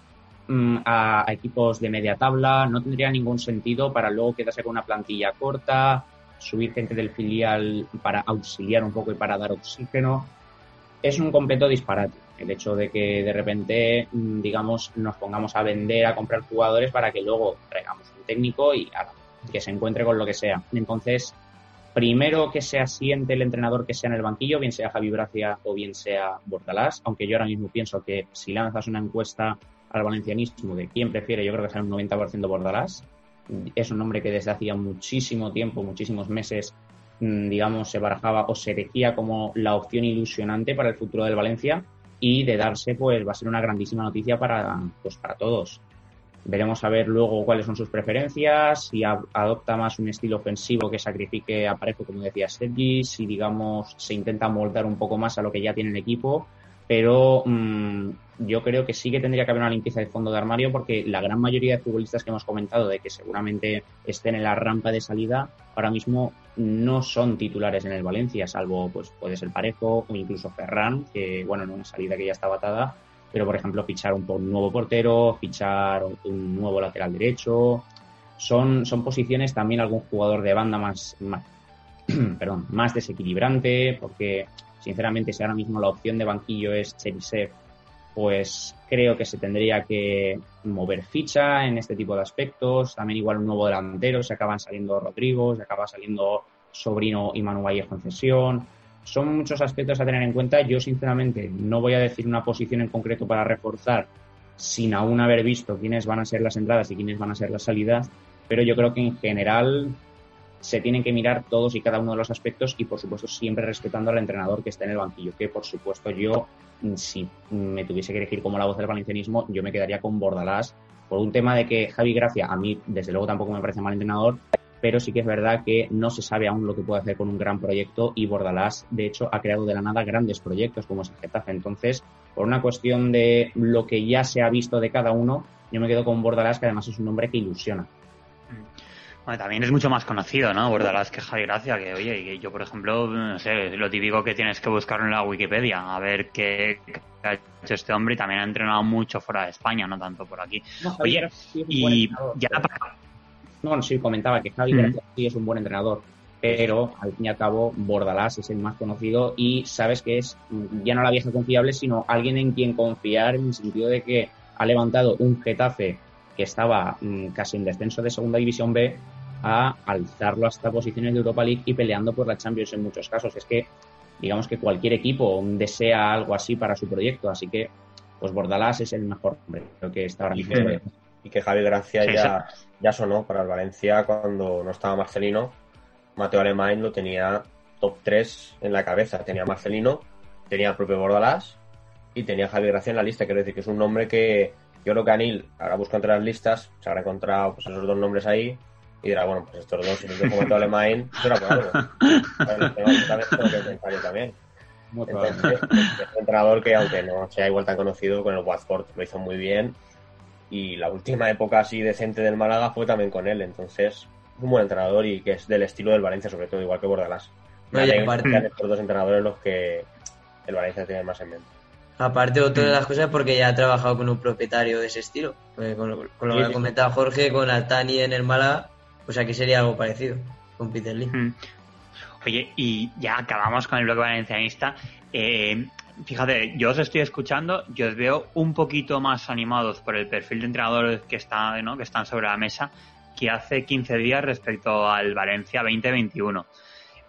mm, a, equipos de media tabla. No tendría ningún sentido para luego quedarse con una plantilla corta, subir gente del filial para auxiliar un poco y para dar oxígeno. Es un completo disparate el hecho de que de repente, mm, digamos, nos pongamos a vender, a comprar jugadores para que luego traigamos un técnico y que se encuentre con lo que sea. Entonces, primero que se asiente el entrenador que sea en el banquillo, bien sea Javi Gracia o bien sea Bordalás, aunque yo ahora mismo pienso que si lanzas una encuesta al valencianismo de quién prefiere, yo creo que será un 90% Bordalás. Es un nombre que desde hacía muchísimo tiempo, muchísimos meses, mm, digamos, se barajaba o se elegía como la opción ilusionante para el futuro del Valencia y de darse, pues va a ser una grandísima noticia para, pues, para todos. Veremos a ver luego cuáles son sus preferencias, si adopta más un estilo ofensivo que sacrifique a Parejo, como decía Sergi, si digamos se intenta moldar un poco más a lo que ya tiene el equipo, pero mm, yo creo que sí que tendría que haber una limpieza de fondo de armario porque la gran mayoría de futbolistas que hemos comentado de que seguramente estén en la rampa de salida ahora mismo no son titulares en el Valencia, salvo pues puede ser Parejo o incluso Ferran, que bueno, en una salida que ya estaba atada, pero por ejemplo fichar un, nuevo portero, fichar un nuevo lateral derecho, son, son posiciones también algún jugador de banda más, perdón, más desequilibrante, porque sinceramente si ahora mismo la opción de banquillo es Cherisev, pues creo que se tendría que mover ficha en este tipo de aspectos, también igual un nuevo delantero, se acaban saliendo Rodrigo, se acaba saliendo Sobrino y Manu Vallejo en cesión, son muchos aspectos a tener en cuenta. Yo, sinceramente, no voy a decir una posición en concreto para reforzar sin aún haber visto quiénes van a ser las entradas y quiénes van a ser las salidas, pero yo creo que en general se tienen que mirar todos y cada uno de los aspectos y, por supuesto, siempre respetando al entrenador que está en el banquillo, que, por supuesto, yo, si me tuviese que elegir como la voz del valencianismo, yo me quedaría con Bordalás por un tema de que Javi Gracia, a mí, desde luego, tampoco me parece mal entrenador, pero sí que es verdad que no se sabe aún lo que puede hacer con un gran proyecto y Bordalás, de hecho, ha creado de la nada grandes proyectos como es el Getafe. Entonces, por una cuestión de lo que ya se ha visto de cada uno, yo me quedo con Bordalás, que además es un nombre que ilusiona. Bueno, también es mucho más conocido, ¿no? Bordalás que Javi Gracia, que oye, yo por ejemplo, no sé, lo típico que tienes que buscar en la Wikipedia, a ver qué, ha hecho este hombre y también ha entrenado mucho fuera de España, no tanto por aquí. oye, y ya para, no, sí, comentaba que Javi mm. sí es un buen entrenador, pero al fin y al cabo Bordalás es el más conocido y sabes que es ya no la vieja confiable, sino alguien en quien confiar en el sentido de que ha levantado un Getafe que estaba mm, casi en descenso de Segunda División B a alzarlo hasta posiciones de Europa League y peleando por la Champions en muchos casos. Es que digamos que cualquier equipo desea algo así para su proyecto, así que pues Bordalás es el mejor hombre, creo que está ahora mismo y que Javi Gracia ya, ya sonó para el Valencia cuando no estaba Marcelino. Mateo Alemán lo tenía top 3 en la cabeza. Tenía Marcelino, tenía el propio Bordalás y tenía Javi Gracia en la lista. Quiero decir que es un nombre que yo creo que Anil, ahora busca entre las listas, se habrá encontrado pues, esos dos nombres ahí y dirá, bueno, pues estos dos, si los dejo Mateo Alemán, será por algo. también. Entonces, es un entrenador que, aunque no sea igual tan conocido, con el Watford lo hizo muy bien y la última época así decente del Málaga fue también con él, entonces es un buen entrenador y que es del estilo del Valencia, sobre todo, igual que Bordalás. No, y aparte, estos dos entrenadores los que el Valencia tiene más en mente. Aparte, otra de las cosas porque ya ha trabajado con un propietario de ese estilo. Con lo, con lo que ha comentado Jorge, con Altani en el Málaga, pues aquí sería algo parecido, con Peter Lee. Oye, y ya acabamos con el bloque valencianista. Eh, fíjate, yo os estoy escuchando, yo os veo un poquito más animados por el perfil de entrenadores que, está, ¿no? que están sobre la mesa que hace 15 días respecto al Valencia 2021.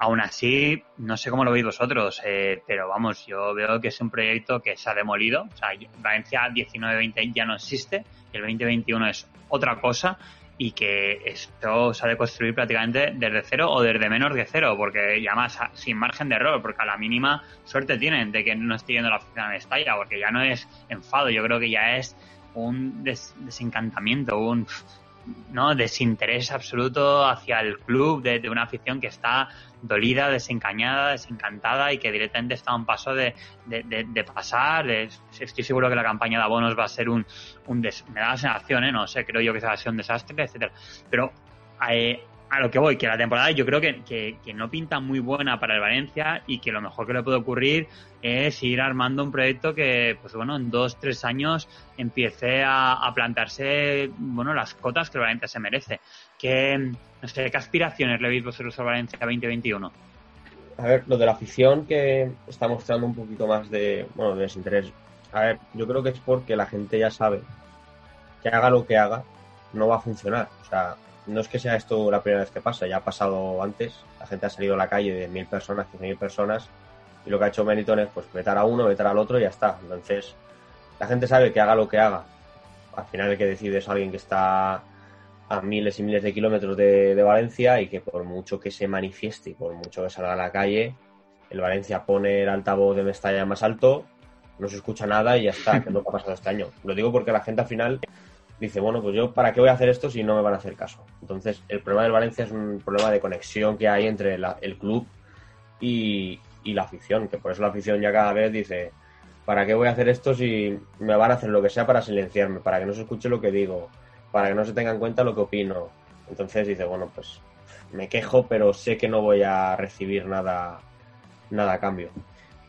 Aún así, no sé cómo lo veis vosotros, eh, pero vamos, yo veo que es un proyecto que se ha demolido. O sea, Valencia 19-20 ya no existe, el 2021 es otra cosa y que esto se ha de construir prácticamente desde cero o desde menos de cero, porque ya más sin margen de error, porque a la mínima suerte tienen de que no esté yendo la oficina de Estalla, porque ya no es enfado, yo creo que ya es un desencantamiento, un ¿no? desinterés absoluto hacia el club de, una afición que está dolida, desencañada, desencantada y que directamente está a un paso de, de, pasar. estoy seguro que la campaña de abonos va a ser un, un me da la sensación, ¿eh? no sé, creo yo que va a ser un desastre, etcétera. Pero eh, a lo que voy, que la temporada yo creo que, que, no pinta muy buena para el Valencia y que lo mejor que le puede ocurrir es ir armando un proyecto que, pues bueno, en dos, tres años empiece a, plantarse, bueno, las cotas que el Valencia se merece. ¿Qué, no sé, ¿qué aspiraciones le veis vosotros al Valencia 2021? A ver, lo de la afición que está mostrando un poquito más de, bueno, de desinterés. A ver, yo creo que es porque la gente ya sabe que haga lo que haga, no va a funcionar. O sea, no es que sea esto la primera vez que pasa, ya ha pasado antes, la gente ha salido a la calle de mil personas, quince mil personas, y lo que ha hecho Benetton es pues vetar a uno, vetar al otro y ya está. Entonces, la gente sabe que haga lo que haga. Al final el que decide es alguien que está a miles y miles de kilómetros de, de Valencia y que por mucho que se manifieste y por mucho que salga a la calle, el Valencia pone el altavoz de Mestalla más alto, no se escucha nada y ya está, que es lo que ha pasado este año. Lo digo porque la gente al final dice, bueno, pues yo, ¿para qué voy a hacer esto si no me van a hacer caso? Entonces, el problema del Valencia es un problema de conexión que hay entre el club y, la afición, que por eso la afición ya cada vez dice, ¿para qué voy a hacer esto si me van a hacer lo que sea para silenciarme, para que no se escuche lo que digo, para que no se tenga en cuenta lo que opino? Entonces dice, bueno, pues me quejo, pero sé que no voy a recibir nada, nada a cambio.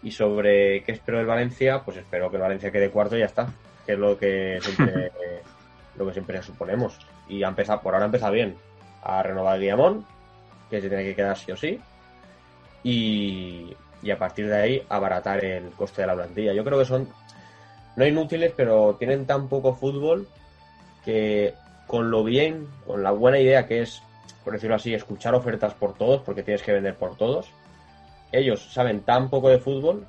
Y sobre qué espero del Valencia, pues espero que el Valencia quede cuarto y ya está, que es lo que siempre lo que siempre suponemos. Y empezado, por ahora empieza bien. A renovar Guillamón, que se tiene que quedar sí o sí. Y, y a partir de ahí abaratar el coste de la plantilla. Yo creo que son no inútiles, pero tienen tan poco fútbol que con lo bien, con la buena idea que es, por decirlo así, escuchar ofertas por todos, porque tienes que vender por todos, ellos saben tan poco de fútbol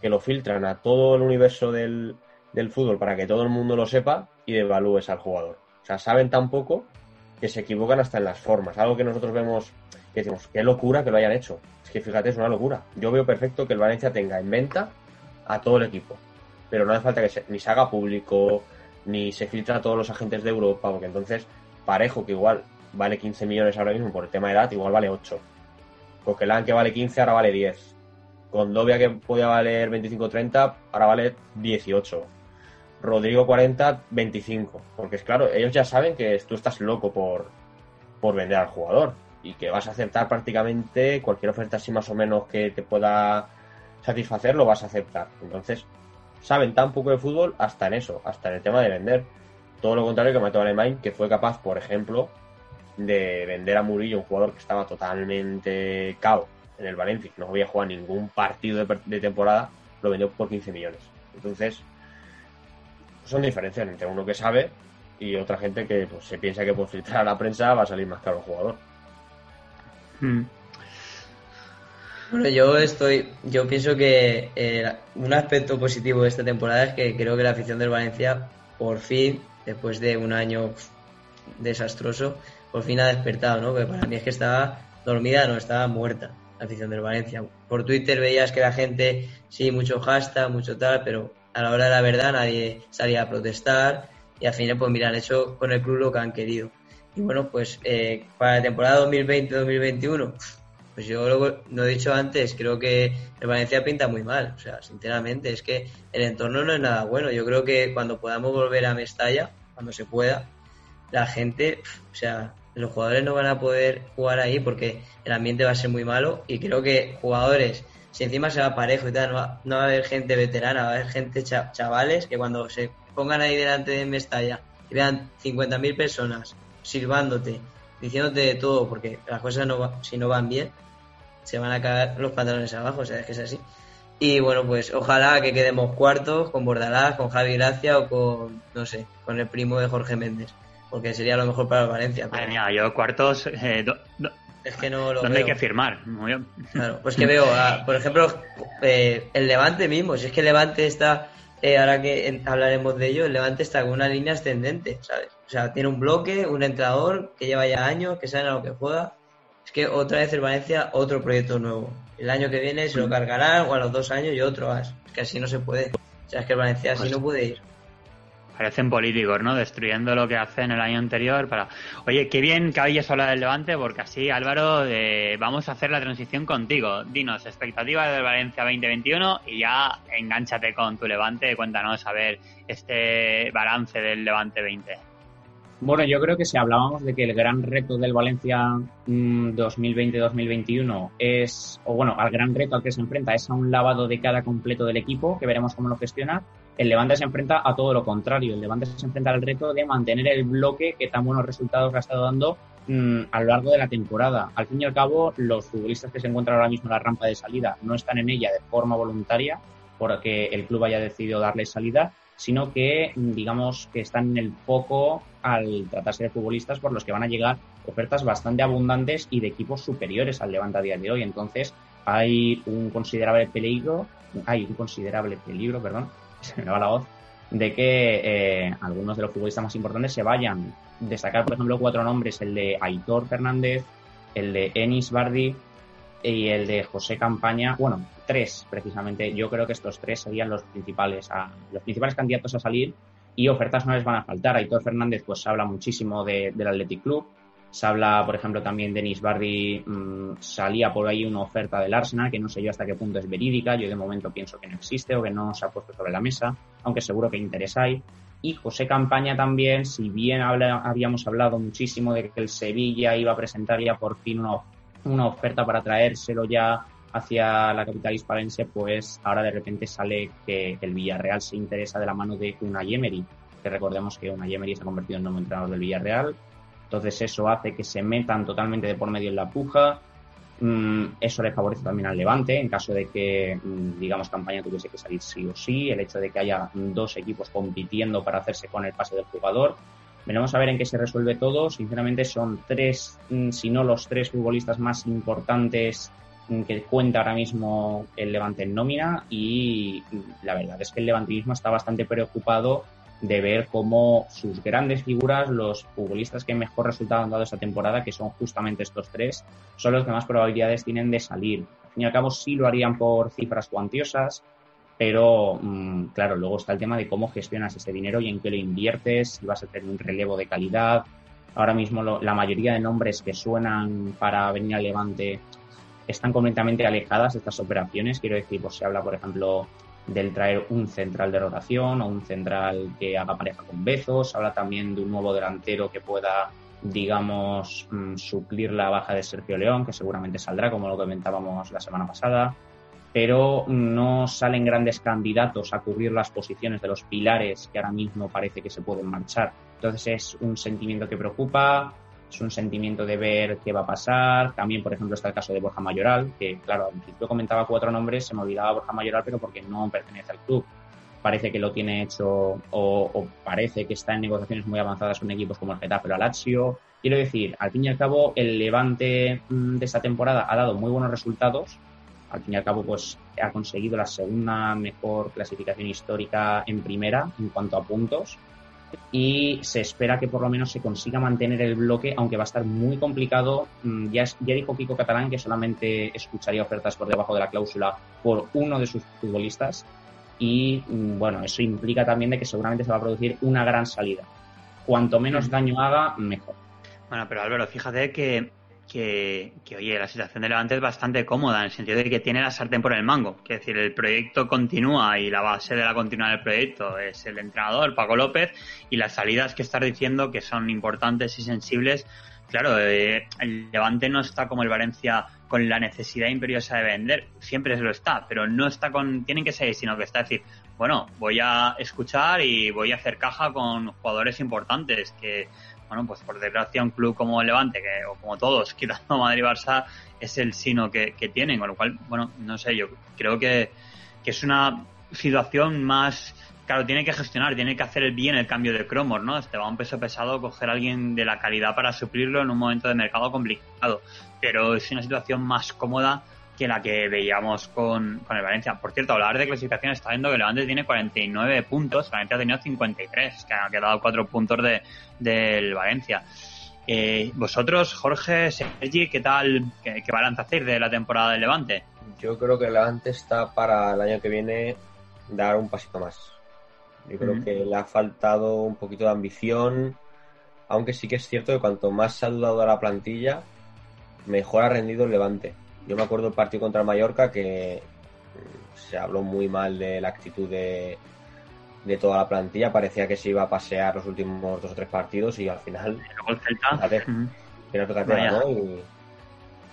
que lo filtran a todo el universo del, del fútbol para que todo el mundo lo sepa y devalúes al jugador. O sea, saben tan poco que se equivocan hasta en las formas. Algo que nosotros vemos que decimos, qué locura que lo hayan hecho. Es que fíjate, es una locura. Yo veo perfecto que el Valencia tenga en venta a todo el equipo. Pero no hace falta que ni se haga público, ni se filtra a todos los agentes de Europa, porque entonces Parejo, que igual vale 15 millones ahora mismo por el tema de edad, igual vale 8. Coquelán, que vale 15, ahora vale 10. Condovia, que podía valer 25-30, ahora vale 18. Rodrigo 40, 25. Porque es claro, ellos ya saben que tú estás loco por, por vender al jugador y que vas a aceptar prácticamente cualquier oferta así más o menos que te pueda satisfacer, lo vas a aceptar. Entonces, saben tan poco de fútbol hasta en eso, hasta en el tema de vender. Todo lo contrario que Mateo Alemán, que fue capaz, por ejemplo, de vender a Murillo, un jugador que estaba totalmente cao en el Valencia, no había jugado ningún partido de, de temporada, lo vendió por 15 millones. Entonces, son diferencias entre uno que sabe y otra gente que pues, se piensa que por filtrar a la prensa va a salir más caro el jugador. Hmm. Bueno, yo estoy, yo pienso que eh, un aspecto positivo de esta temporada es que creo que la afición del Valencia, por fin, después de un año desastroso, por fin ha despertado, ¿no? Que para mí es que estaba dormida, no, estaba muerta la afición del Valencia. Por Twitter veías que la gente, sí, mucho hashtag, mucho tal, pero a la hora de la verdad nadie salía a protestar y al final pues mira, han hecho con el club lo que han querido. Y bueno, pues eh, para la temporada 2020-2021, pues yo lo, lo, he dicho antes, creo que el Valencia pinta muy mal, o sea, sinceramente, es que el entorno no es nada bueno. Yo creo que cuando podamos volver a Mestalla, cuando se pueda, la gente, o sea, los jugadores no van a poder jugar ahí porque el ambiente va a ser muy malo y creo que jugadores si encima se va parejo y tal, no va, no va a haber gente veterana, va a haber gente chavales que cuando se pongan ahí delante de Mestalla y vean 50.000 personas silbándote, diciéndote de todo, porque las cosas no si no van bien, se van a caer los pantalones abajo, o sea, es que es así. Y bueno, pues ojalá que quedemos cuartos con Bordalás, con Javi Gracia o con, no sé, con el primo de Jorge Méndez, porque sería lo mejor para Valencia. Madre mía, yo cuartos, eh, es que no lo ¿Dónde hay que firmar? Muy bien. Claro, pues que veo, por ejemplo, eh, el Levante mismo. Si es que el Levante está, eh, ahora que hablaremos de ello, el Levante está con una línea ascendente, ¿sabes? O sea, tiene un bloque, un entrenador que lleva ya años, que sabe a lo que juega. Es que otra vez el Valencia, otro proyecto nuevo. El año que viene se lo cargarán, o a los dos años y otro más. Es que así no se puede. O sea, es que el Valencia así pues no puede ir. Parecen políticos, ¿no? Destruyendo lo que hacen el año anterior para... Oye, qué bien que hayas hablado del Levante, porque así, Álvaro, eh, vamos a hacer la transición contigo. Dinos, expectativas del Valencia 2021 y ya engánchate con tu Levante. Cuéntanos, a ver, este balance del Levante 20. Bueno, yo creo que si hablábamos de que el gran reto del Valencia 2020-2021 mm, es, o bueno, al gran reto al que se enfrenta es a un lavado de cada completo del equipo, que veremos cómo lo gestiona, el Levante se enfrenta a todo lo contrario. El Levante se enfrenta al reto de mantener el bloque que tan buenos resultados ha estado dando mm, a lo largo de la temporada. Al fin y al cabo, los futbolistas que se encuentran ahora mismo en la rampa de salida no están en ella de forma voluntaria porque el club haya decidido darle salida, sino que mm, digamos que están en el foco al tratarse de futbolistas por los que van a llegar ofertas bastante abundantes y de equipos superiores al Levante a día de hoy. Entonces, hay un considerable peligro, hay un considerable peligro, perdón, se me va la voz, de que eh, algunos de los futbolistas más importantes se vayan. Destacar, por ejemplo, cuatro nombres, el de Aitor Fernández, el de Enis Bardi y el de José Campaña. Bueno, tres precisamente. Yo creo que estos tres serían los principales, los principales candidatos a salir y ofertas no les van a faltar. Aitor Fernández pues habla muchísimo del Athletic Club. Se habla, por ejemplo, también Denis Bardi, mm, salía por ahí una oferta del Arsenal, que no sé yo hasta qué punto es verídica. Yo de momento pienso que no existe o que no se ha puesto sobre la mesa, aunque seguro que interés hay. Y José Campaña también, si bien habíamos hablado muchísimo de que el Sevilla iba a presentar ya por fin una, una oferta para traérselo ya hacia la capital hispalense, pues ahora de repente sale que el Villarreal se interesa de la mano de una Emery, que recordemos que una Emery se ha convertido en nuevo entrenador del Villarreal, entonces eso hace que se metan totalmente de por medio en la puja. Mm, eso le favorece también al Levante en caso de que, mm, digamos, campaña tuviese que salir sí o sí. El hecho de que haya dos equipos compitiendo para hacerse con el pase del jugador. Veremos a ver en qué se resuelve todo. Sinceramente son tres, mm, si no los tres futbolistas más importantes que cuenta ahora mismo el Levante en nómina y la verdad es que el levantinismo está bastante preocupado de ver cómo sus grandes figuras, los futbolistas que mejor resultado han dado esta temporada, que son justamente estos tres, son los que más probabilidades tienen de salir. Al fin y al cabo sí lo harían por cifras cuantiosas, pero mm, claro, luego está el tema de cómo gestionas ese dinero y en qué lo inviertes, si vas a tener un relevo de calidad. Ahora mismo la mayoría de nombres que suenan para venir al Levante están completamente alejadas de estas operaciones. Quiero decir, pues se habla, por ejemplo, del traer un central de rotación o un central que haga pareja con Bezos. Habla también de un nuevo delantero que pueda, digamos, mm, suplir la baja de Sergio León, que seguramente saldrá, como lo comentábamos la semana pasada. Pero no salen grandes candidatos a cubrir las posiciones de los pilares que ahora mismo parece que se pueden marchar. Entonces es un sentimiento que preocupa es un sentimiento de ver qué va a pasar. También, por ejemplo, está el caso de Borja Mayoral, que, claro, al principio comentaba cuatro nombres, se me olvidaba Borja Mayoral, pero porque no pertenece al club. Parece que lo tiene hecho o, parece que está en negociaciones muy avanzadas con equipos como el Getafe o Lazio. Quiero decir, al fin y al cabo, el Levante mm, de esta temporada ha dado muy buenos resultados. Al fin y al cabo, pues ha conseguido la segunda mejor clasificación histórica en primera en cuanto a puntos y se espera que por lo menos se consiga mantener el bloque, aunque va a estar muy complicado. Mm, ya, ya dijo Kiko Catalán que solamente escucharía ofertas por debajo de la cláusula por uno de sus futbolistas y mm, bueno, eso implica también de que seguramente se va a producir una gran salida. Cuanto menos daño haga, mejor. Bueno, pero Álvaro, fíjate que que, oye, la situación de Levante es bastante cómoda en el sentido de que tiene la sartén por el mango. Es decir, el proyecto continúa y la base de la continuidad del proyecto es el entrenador, Paco López, y las salidas que estás diciendo que son importantes y sensibles. Claro, eh, el Levante no está como el Valencia con la necesidad imperiosa de vender, siempre se lo está, pero no está con, tienen que seguir, sino que está decir, bueno, voy a escuchar y voy a hacer caja con jugadores importantes que bueno, pues por desgracia un club como Levante, que, o como todos, quitando Madrid y Barça, es el sino que, tienen, con lo cual, bueno, no sé, yo creo que, es una situación más, claro, tiene que gestionar, tiene que hacer bien el cambio de cromos, ¿no? Este va un peso pesado coger a alguien de la calidad para suplirlo en un momento de mercado complicado, pero es una situación más cómoda que la que veíamos con, con, el Valencia. Por cierto, hablar de clasificación está viendo que el Levante tiene 49 puntos, Valencia ha tenido 53, que ha quedado 4 puntos de, del Valencia. Eh, vosotros, Jorge, Sergi, ¿qué tal, qué, qué balance hacéis de la temporada del Levante? Yo creo que el Levante está para el año que viene dar un pasito más. Yo creo que le ha faltado un poquito de ambición, aunque sí que es cierto que cuanto más se ha dudado a la plantilla, mejor ha rendido el Levante. Yo me acuerdo del partido contra Mallorca que mm, se habló muy mal de la actitud de, de toda la plantilla. Parecía que se iba a pasear los últimos dos o tres partidos y al final.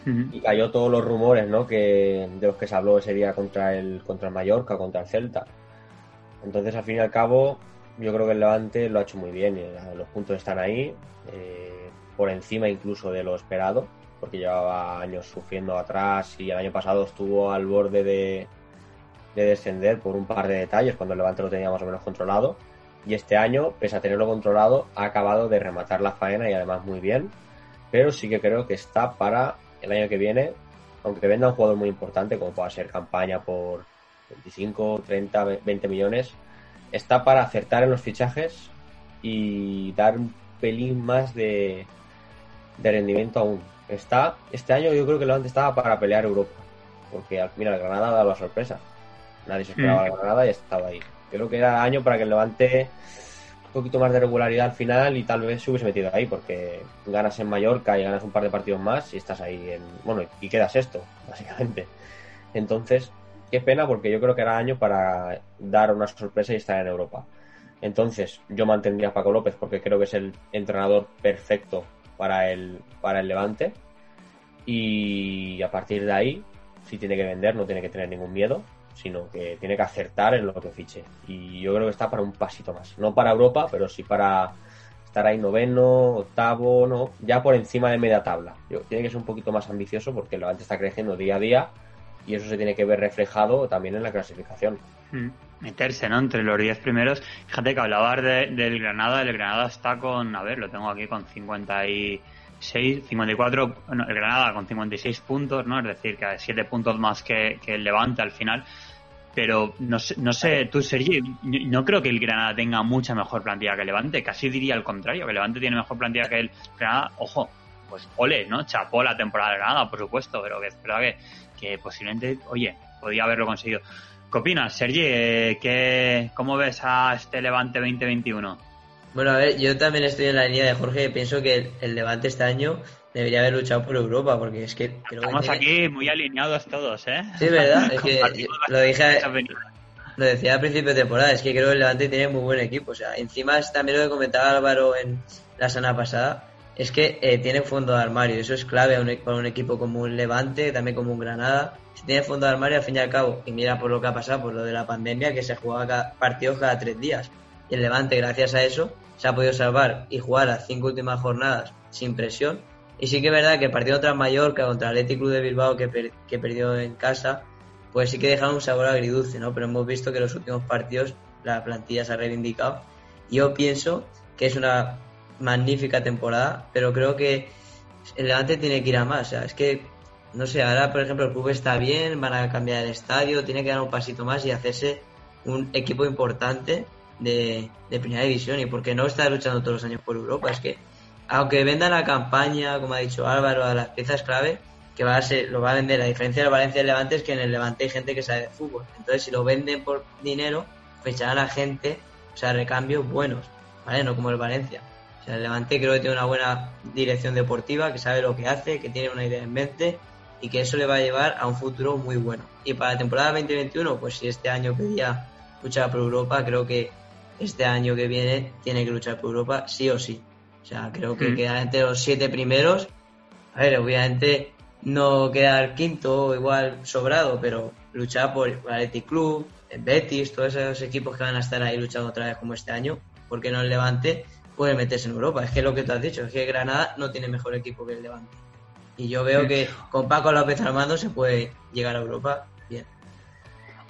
Y, cayó todos los rumores ¿no? que, de los que se habló ese día contra el, contra el Mallorca, contra el Celta. Entonces, al fin y al cabo, yo creo que el Levante lo ha hecho muy bien. Y los puntos están ahí, eh, por encima incluso de lo esperado, porque llevaba años sufriendo atrás y el año pasado estuvo al borde de, de descender por un par de detalles cuando el Levante lo tenía más o menos controlado. Y este año, pese a tenerlo controlado, ha acabado de rematar la faena y además muy bien. Pero sí que creo que está para el año que viene, aunque venda un jugador muy importante, como pueda ser campaña por 25, 30, 20 millones, está para acertar en los fichajes y dar un pelín más de, de rendimiento aún. Está, este año yo creo que el Levante estaba para pelear Europa, porque al final Granada ha dado la sorpresa. Nadie se esperaba mm. la Granada y estaba ahí. Creo que era año para que el Levante un poquito más de regularidad al final y tal vez se hubiese metido ahí, porque ganas en Mallorca y ganas un par de partidos más y estás ahí en. Bueno, y quedas esto, básicamente. Entonces, qué pena, porque yo creo que era año para dar una sorpresa y estar en Europa. Entonces, yo mantendría a Paco López porque creo que es el entrenador perfecto para el, para el Levante. Y a partir de ahí, si tiene que vender, no tiene que tener ningún miedo sino que tiene que acertar en lo que fiche. Y yo creo que está para un pasito más. No para Europa, pero sí para estar ahí noveno, octavo, no, ya por encima de media tabla. tiene que ser un poquito más ambicioso porque el Levante está creciendo día a día y eso se tiene que ver reflejado también en la clasificación. Mm, meterse, ¿no? Entre los 10 primeros. Fíjate que hablabas del Granada, el Granada está con, a ver, lo tengo aquí con 56, 54, el Granada con 56 puntos, ¿no? Es decir, que 7 puntos más que, que el Levante al final pero no sé, no sé tú, Sergi, no creo que el Granada tenga mucha mejor plantilla que el Levante, casi diría al contrario, que el Levante tiene mejor plantilla que el Granada, ojo, pues ole, ¿no? Chapó la temporada de Granada, por supuesto, pero que es que, que posiblemente, oye, podía haberlo conseguido. ¿Qué opinas, Sergi? Eh, ¿Qué, ¿Cómo ves a este Levante 2021? Bueno, a ver, yo también estoy en la línea de Jorge, pienso que el Levante este año debería haber luchado por Europa, porque es que... Estamos aquí muy alineados todos, ¿eh? Sí, ¿verdad? Es que lo dije... Lo decía al principio de temporada, es que creo que el Levante tiene muy buen equipo. O sea, encima también lo que comentaba Álvaro en la semana pasada, es que eh, tiene fondo de armario. Eso es clave e-, para un, equipo como un Levante, también como un Granada. Si tiene fondo de armario, al fin y al cabo, y mira por lo que ha pasado, por lo de la pandemia, que se jugaba cada, partidos cada tres días. Y el Levante, gracias a eso, se ha podido salvar y jugar las cinco últimas jornadas sin presión y sí que es verdad que el partido contra Mallorca, contra el Athletic Club de Bilbao, que, perdió en casa, pues sí que dejaron un sabor agridulce, ¿no? Pero hemos visto que en los últimos partidos la plantilla se ha reivindicado. Yo pienso que es una magnífica temporada, pero creo que el Levante tiene que ir a más. O sea, es que, no sé, ahora por ejemplo el club está bien, van a cambiar el estadio, tiene que dar un pasito más y hacerse un equipo importante de, de primera división. Y porque no está luchando todos los años por Europa, es que aunque venda la campaña, como ha dicho Álvaro, a las piezas clave, que va a ser, lo va a vender. La diferencia de Valencia y Levante es que en el Levante hay gente que sabe de fútbol. Entonces, si lo venden por dinero, ficharán a gente, o sea, recambios buenos, ¿vale? No como el Valencia. O sea, el Levante creo que tiene una buena dirección deportiva, que sabe lo que hace, que tiene una idea en mente y que eso le va a llevar a un futuro muy bueno. Y para la temporada 2021, pues si este año pedía luchar por Europa, creo que este año que viene tiene que luchar por Europa sí o sí. O sea, creo que mm. quedar entre los siete primeros. A ver, obviamente no quedar quinto igual sobrado, pero luchar por el Athletic Club, Betis, todos esos equipos que van a estar ahí luchando otra vez como este año, porque no el Levante puede meterse en Europa. Es que lo que tú has dicho, es que Granada no tiene mejor equipo que el Levante. Y yo veo que con Paco López Armando se puede llegar a Europa bien.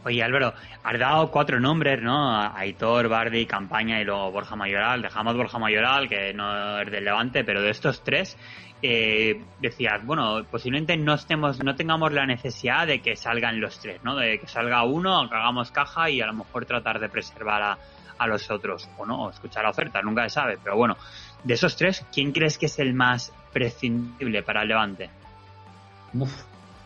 Oye Álvaro, has dado cuatro nombres, ¿no? Aitor, Bardi, Campaña y luego Borja Mayoral. Dejamos Borja Mayoral, que no es del Levante, pero de estos tres, eh, decías, bueno, posiblemente no estemos, no tengamos la necesidad de que salgan los tres, ¿no? De que salga uno, que hagamos caja y a lo mejor tratar de preservar a, a los otros, o no, escuchar la oferta, nunca se sabe. Pero bueno, de esos tres, ¿quién crees que es el más prescindible para el Levante? Uf,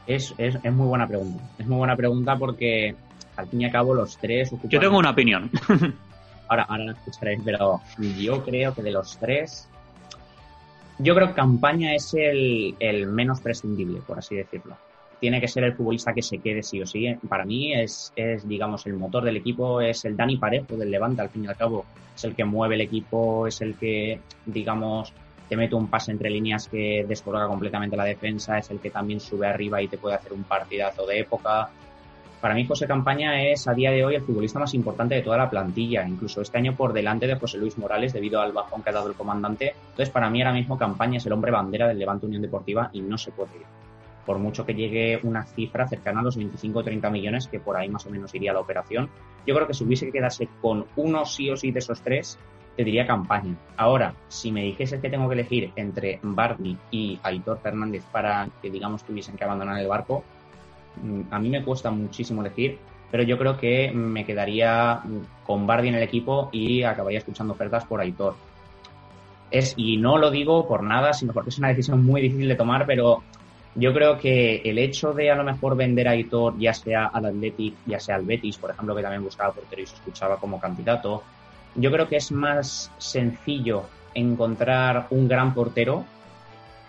es, es, es muy buena pregunta. Es muy buena pregunta porque al fin y al cabo los tres... Yo tengo una opinión. ahora, ahora escucharéis, pero yo creo que de los tres, yo creo que Campaña es el, el menos prescindible, por así decirlo tiene que ser el futbolista que se quede sí o sí. Para mí es, es, digamos, el motor del equipo, es el Dani Parejo del Levante, al fin y al cabo. Es el que mueve el equipo, es el que, digamos, te mete un pase entre líneas que descoloca completamente la defensa, es el que también sube arriba y te puede hacer un partidazo de época. Para mí José Campaña es a día de hoy el futbolista más importante de toda la plantilla, incluso este año por delante de José Luis Morales debido al bajón que ha dado el comandante. Entonces para mí ahora mismo Campaña es el hombre bandera del Levante Unión Deportiva y no se puede ir por mucho que llegue una cifra cercana a los 25 o 30 millones, que por ahí más o menos iría la operación. Yo creo que si hubiese que quedarse con uno sí o sí de esos tres, te diría campaña. Ahora, si me dijese que tengo que elegir entre Barney y Aitor Fernández para que, digamos, tuviesen que abandonar el barco, mm, a mí me cuesta muchísimo elegir, pero yo creo que me quedaría con Bardi en el equipo y acabaría escuchando ofertas por Aitor. Y no lo digo por nada, sino porque es una decisión muy difícil de tomar, pero yo creo que el hecho de a lo mejor vender a Aitor, ya sea al Athletic, ya sea al Betis, por ejemplo, que también buscaba portero y se escuchaba como candidato, yo creo que es más sencillo encontrar un gran portero,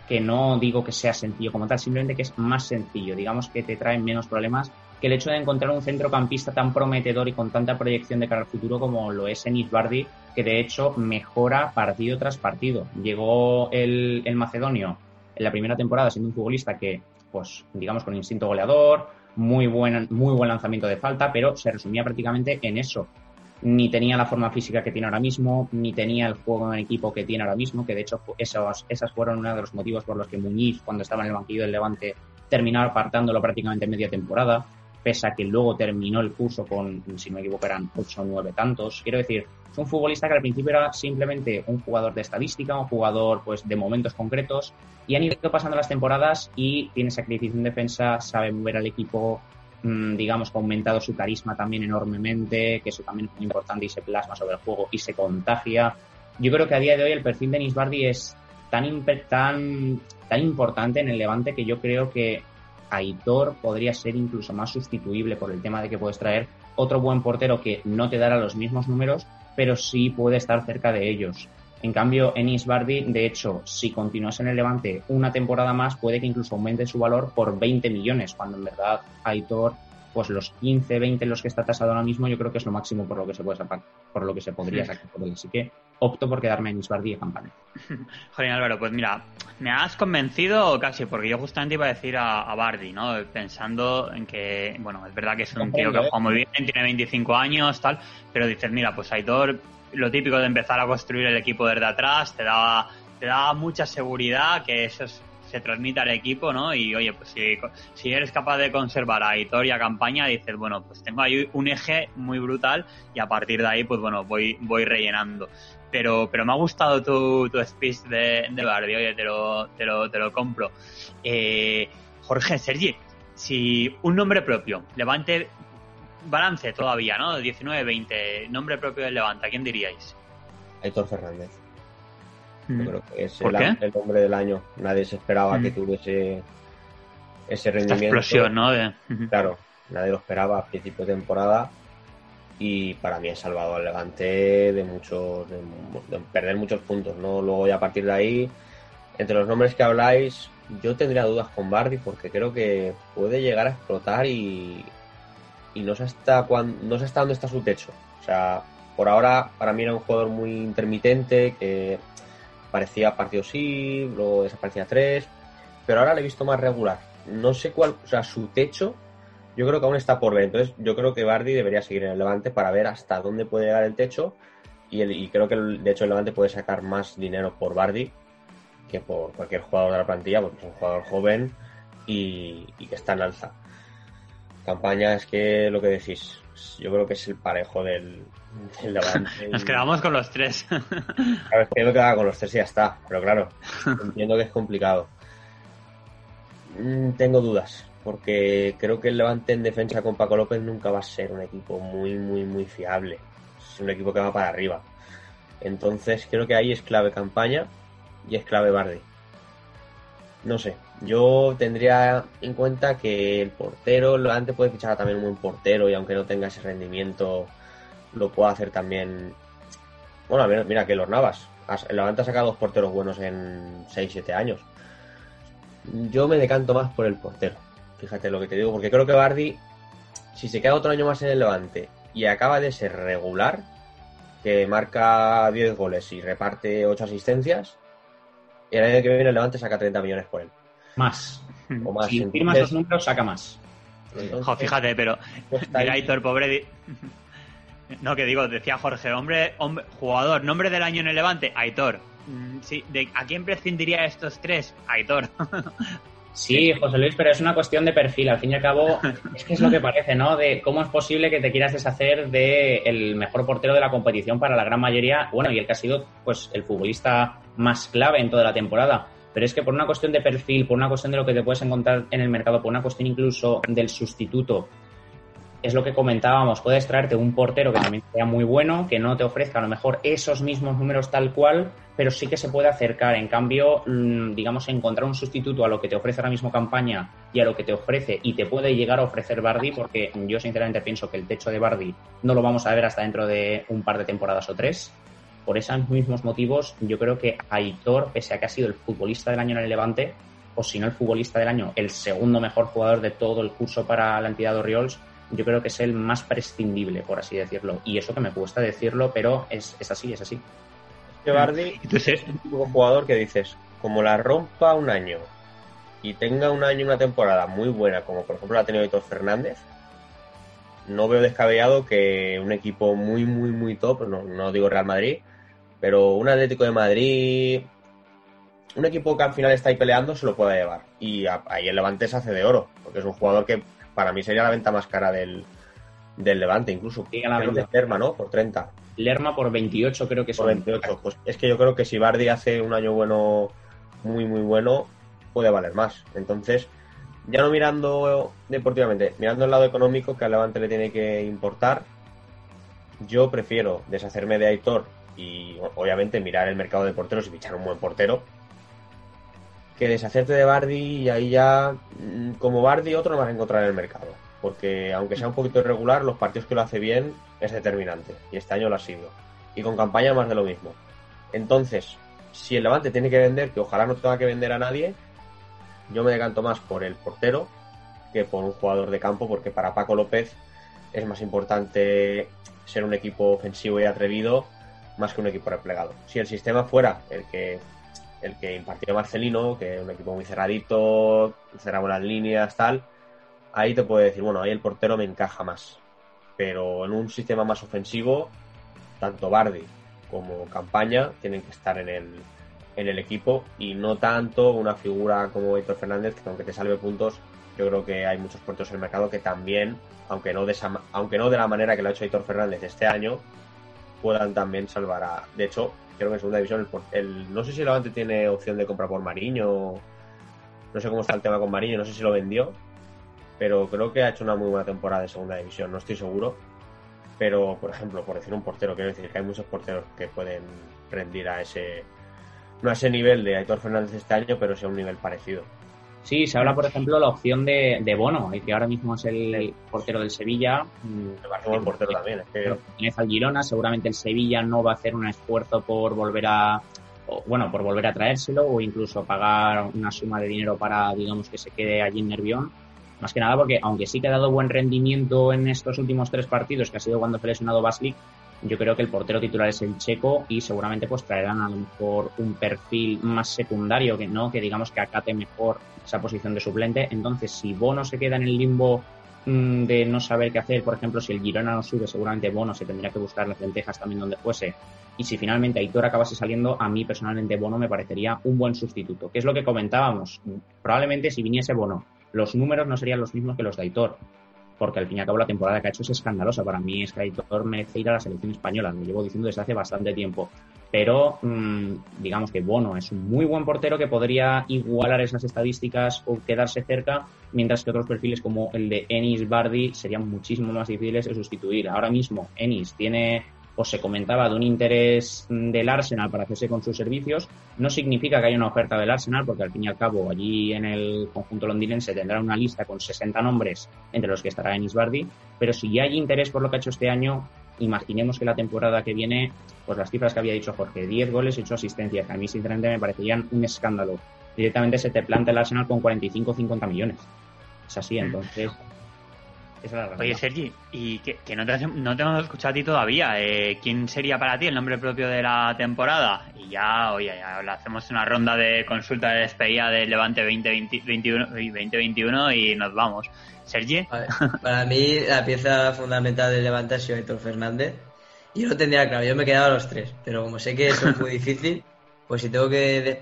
que no digo que sea sencillo como tal, simplemente que es más sencillo, digamos que te trae menos problemas que el hecho de encontrar un centrocampista tan prometedor y con tanta proyección de cara al futuro como lo es Enis Bardi, que de hecho mejora partido tras partido. Llegó el, el macedonio en la primera temporada siendo un futbolista que, pues, digamos, con instinto goleador, muy buen, muy buen lanzamiento de falta, pero se resumía prácticamente en eso. Ni tenía la forma física que tiene ahora mismo, ni tenía el juego en equipo que tiene ahora mismo, que de hecho esas fueron uno de los motivos por los que Muñiz, cuando estaba en el banquillo del Levante, terminó apartándolo prácticamente media temporada, pese a que luego terminó el curso con, si no me equivoco, eran 8 o 9 tantos. Quiero decir, es un futbolista que al principio era simplemente un jugador de estadística, un jugador pues de momentos concretos, y han ido pasando las temporadas y tiene sacrificio en defensa, sabe mover al equipo, mm, digamos que ha aumentado su carisma también enormemente, que eso también es muy importante y se plasma sobre el juego y se contagia. Yo creo que a día de hoy el perfil de Nisbardi es tan, tan, tan importante en el Levante que yo creo que Aitor podría ser incluso más sustituible por el tema de que puedes traer otro buen portero que no te dará los mismos números, pero sí puede estar cerca de ellos. En cambio, Enis Bardi, de hecho, si continúas en el Levante una temporada más, puede que incluso aumente su valor por 20 millones, cuando en verdad Aitor, pues los 15, 20 los que está tasado ahora mismo, yo creo que es lo máximo por lo que se puede sacar, por lo que se podría sacar por él. Así que opto por quedarme en Isbardi y Campana. Joder, Álvaro, pues mira, me has convencido casi, porque yo justamente iba a decir a, Bardi, ¿no? Pensando en que, bueno, es verdad que es un tío que juega muy bien, tiene 25 años, tal, pero dices, mira, pues Aitor lo típico de empezar a construir el equipo desde atrás, te da, te da mucha seguridad que eso se transmite al equipo, ¿no? Y oye, pues si, si eres capaz de conservar a Hitor y a Campaña, dices, bueno, pues tengo ahí un eje muy brutal y a partir de ahí, pues bueno, voy, voy rellenando. Pero, pero me ha gustado tu, tu speech de, de Bardi, oye, te lo, te lo, te lo compro. Eh, Jorge, Sergi, si un nombre propio, Levante balance todavía, ¿no? 19-20, nombre propio del Levante, ¿a quién diríais? Héctor Fernández. Yo mm. creo que es el, nombre del año. Nadie se esperaba que mm. tuviese ese rendimiento. explosión, ¿no? Claro, nadie lo esperaba a principio de temporada. Y para mí ha salvado al Levante de muchos de, perder muchos puntos, ¿no? Luego ya a partir de ahí, entre los nombres que habláis, yo tendría dudas con Bardi porque creo que puede llegar a explotar y, y no sé hasta no sé hasta dónde está su techo. O sea, por ahora para mí era un jugador muy intermitente que parecía partido sí, luego desaparecía tres, pero ahora le he visto más regular. No sé cuál, o sea, su techo yo creo que aún está por ver. Entonces yo creo que Bardi debería seguir en el Levante para ver hasta dónde puede llegar el techo y, creo que de hecho el Levante puede sacar más dinero por Bardi que por cualquier jugador de la plantilla, porque es un jugador joven y, y que está en alza campaña es que lo que decís, yo creo que es el parejo del Nos quedamos con los tres. Claro, es que me quedaba con los tres y ya está, pero claro, entiendo que es complicado. Mm, tengo dudas, porque creo que el Levante en defensa con Paco López nunca va a ser un equipo muy, muy, muy fiable. Es un equipo que va para arriba. Entonces creo que ahí es clave campaña y es clave Bardi. No sé, yo tendría en cuenta que el portero, antes puede fichar también un buen portero y aunque no tenga ese rendimiento, lo puede hacer también Bueno, mira, mira que los Navas. El Levante ha sacado dos porteros buenos en 6-7 años. Yo me decanto más por el portero. Fíjate lo que te digo, porque creo que Bardi, si se queda otro año más en el Levante y acaba de ser regular, que marca 10 goles y reparte 8 asistencias, y el año que viene el Levante saca 30 millones por él. Más. O más. Si firma esos números, saca más. fíjate, pero mira, Hitor, pobre. No, que digo, decía Jorge, hombre, hombre, jugador, nombre del año en el Levante, Aitor. Mm, sí, de, ¿a quién prescindiría estos tres? Aitor. Sí, José Luis, pero es una cuestión de perfil. Al fin y al cabo, es que es lo que parece, ¿no? De cómo es posible que te quieras deshacer del el mejor portero de la competición para la gran mayoría, bueno, y el que ha sido, pues, el futbolista más clave en toda la temporada. Pero es que por una cuestión de perfil, por una cuestión de lo que te puedes encontrar en el mercado, por una cuestión incluso del sustituto, es lo que comentábamos, puedes traerte un portero que también sea muy bueno, que no te ofrezca a lo mejor esos mismos números tal cual, pero sí que se puede acercar. En cambio, mm, digamos, encontrar un sustituto a lo que te ofrece ahora mismo campaña y a lo que te ofrece y te puede llegar a ofrecer Bardi, porque yo sinceramente pienso que el techo de Bardi no lo vamos a ver hasta dentro de un par de temporadas o tres. Por esos mismos motivos, yo creo que Aitor, pese a que ha sido el futbolista del año en el Levante, o si no el futbolista del año, el segundo mejor jugador de todo el curso para la entidad de Orioles, yo creo que es el más prescindible, por así decirlo. Y eso que me cuesta decirlo, pero es, así, es así. Que Bardi es un jugador que dices, como la rompa un año y tenga un año, una temporada muy buena, como por ejemplo la ha tenido Héctor Fernández, no veo descabellado que un equipo muy, muy, muy top, no, no digo Real Madrid, pero un Atlético de Madrid, un equipo que al final está ahí peleando, se lo pueda llevar. Y ahí el Levante se hace de oro, porque es un jugador que para mí sería la venta más cara del, Levante, incluso. la de Lerma, ¿no? Por 30. Lerma por 28 creo que son. Por 28. Pues es que yo creo que si Bardi hace un año bueno, muy, muy bueno, puede valer más. Entonces, ya no mirando deportivamente, mirando el lado económico que al Levante le tiene que importar, yo prefiero deshacerme de Aitor y obviamente mirar el mercado de porteros y fichar un buen portero que deshacerte de Bardi y ahí ya, mm, como Bardi, otro no vas a encontrar en el mercado. Porque aunque sea un poquito irregular, los partidos que lo hace bien es determinante. Y este año lo ha sido. Y con campaña más de lo mismo. Entonces, si el Levante tiene que vender, que ojalá no tenga que vender a nadie, yo me decanto más por el portero que por un jugador de campo, porque para Paco López es más importante ser un equipo ofensivo y atrevido más que un equipo replegado. Si el sistema fuera el que el que impartió Marcelino, que es un equipo muy cerradito, cerraba las líneas, tal, ahí te puede decir, bueno, ahí el portero me encaja más. Pero en un sistema más ofensivo, tanto Bardi como Campaña tienen que estar en el, en el equipo y no tanto una figura como Héctor Fernández, que aunque te salve puntos, yo creo que hay muchos porteros en el mercado que también, aunque no de, aunque no de la manera que lo ha hecho Héctor Fernández este año, puedan también salvar a... De hecho, creo que en segunda división el, no sé si el Levante tiene opción de compra por Mariño no sé cómo está el tema con Mariño no sé si lo vendió pero creo que ha hecho una muy buena temporada de segunda división no estoy seguro pero por ejemplo por decir un portero quiero decir que hay muchos porteros que pueden rendir a ese no a ese nivel de Aitor Fernández este año pero sí a un nivel parecido Sí, se habla, por ejemplo, la opción de, de Bono, que ahora mismo es el portero del Sevilla. Parece un portero también. Es que... al Girona, seguramente el Sevilla no va a hacer un esfuerzo por volver a, bueno, por volver a traérselo o incluso pagar una suma de dinero para, digamos, que se quede allí en Nervión. Más que nada porque, aunque sí que ha dado buen rendimiento en estos últimos tres partidos, que ha sido cuando ha lesionado Baslik, yo creo que el portero titular es el checo y seguramente pues traerán a lo mejor un perfil más secundario que no, que digamos que acate mejor esa posición de suplente. Entonces, si Bono se queda en el limbo mm, de no saber qué hacer, por ejemplo, si el Girona no sube, seguramente Bono se tendría que buscar las lentejas también donde fuese. Y si finalmente Aitor acabase saliendo, a mí personalmente Bono me parecería un buen sustituto. ¿Qué es lo que comentábamos? Probablemente si viniese Bono, los números no serían los mismos que los de Aitor porque al fin y al cabo la temporada que ha hecho es escandalosa. Para mí, es que Aitor merece ir a la selección española, lo llevo diciendo desde hace bastante tiempo. Pero mm, digamos que Bono es un muy buen portero que podría igualar esas estadísticas o quedarse cerca, mientras que otros perfiles como el de Ennis Bardi serían muchísimo más difíciles de sustituir. Ahora mismo, Ennis tiene o se comentaba de un interés del Arsenal para hacerse con sus servicios, no significa que haya una oferta del Arsenal, porque al fin y al cabo allí en el conjunto londinense tendrá una lista con 60 nombres entre los que estará Ennis Bardi, pero si ya hay interés por lo que ha hecho este año, imaginemos que la temporada que viene, pues las cifras que había dicho Jorge, 10 goles, 8 asistencias, a mí sinceramente me parecerían un escándalo. Directamente se te planta el Arsenal con 45 50 millones. Es así, entonces Oye, Sergi, y que, no, te, no te hemos escuchado a ti todavía. Eh, ¿Quién sería para ti el nombre propio de la temporada? Y ya, oye, ya hacemos una ronda de consulta de despedida del Levante 2021, 2021 y nos vamos. Sergi. para mí, la pieza fundamental del Levante ha sido Héctor Fernández. Yo lo tendría claro, yo me he quedado a los tres, pero como sé que eso es muy difícil, pues si tengo que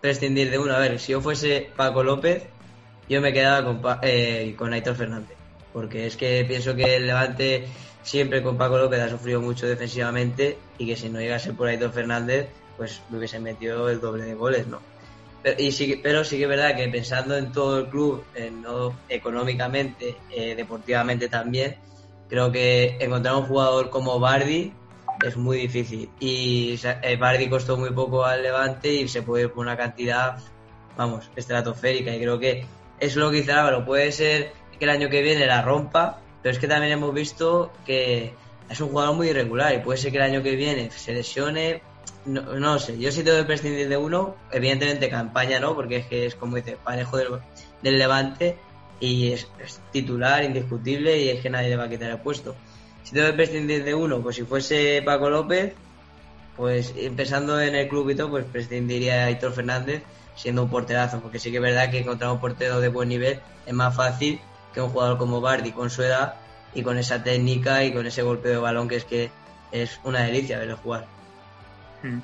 prescindir de uno, a ver, si yo fuese Paco López, yo me quedaba con, eh, con Aitor Fernández porque es que pienso que el Levante siempre con Paco López ha sufrido mucho defensivamente y que si no llegase por Aitor Fernández, pues me hubiese metido el doble de goles, ¿no? Pero, y sí, pero sí que es verdad que pensando en todo el club, no económicamente, eh, deportivamente también, creo que encontrar un jugador como Bardi es muy difícil. Y eh, Bardi costó muy poco al Levante y se puede ir por una cantidad, vamos, estratosférica. Y creo que es lo que dice Álvaro, puede ser que el año que viene la rompa, pero es que también hemos visto que es un jugador muy irregular y puede ser que el año que viene se lesione. No, no sé, yo sí tengo que prescindir de uno, evidentemente campaña no, porque es que es como dice, parejo del, Levante y es, titular indiscutible y es que nadie le va a quitar el puesto. Si tengo que prescindir de uno, pues si fuese Paco López, pues empezando en el club y todo, pues prescindiría de Aitor Fernández siendo un porterazo, porque sí que es verdad que encontrar un portero de buen nivel es más fácil que un jugador como Bardi con su edad y con esa técnica y con ese golpe de balón que es que es una delicia verlo jugar. Hmm.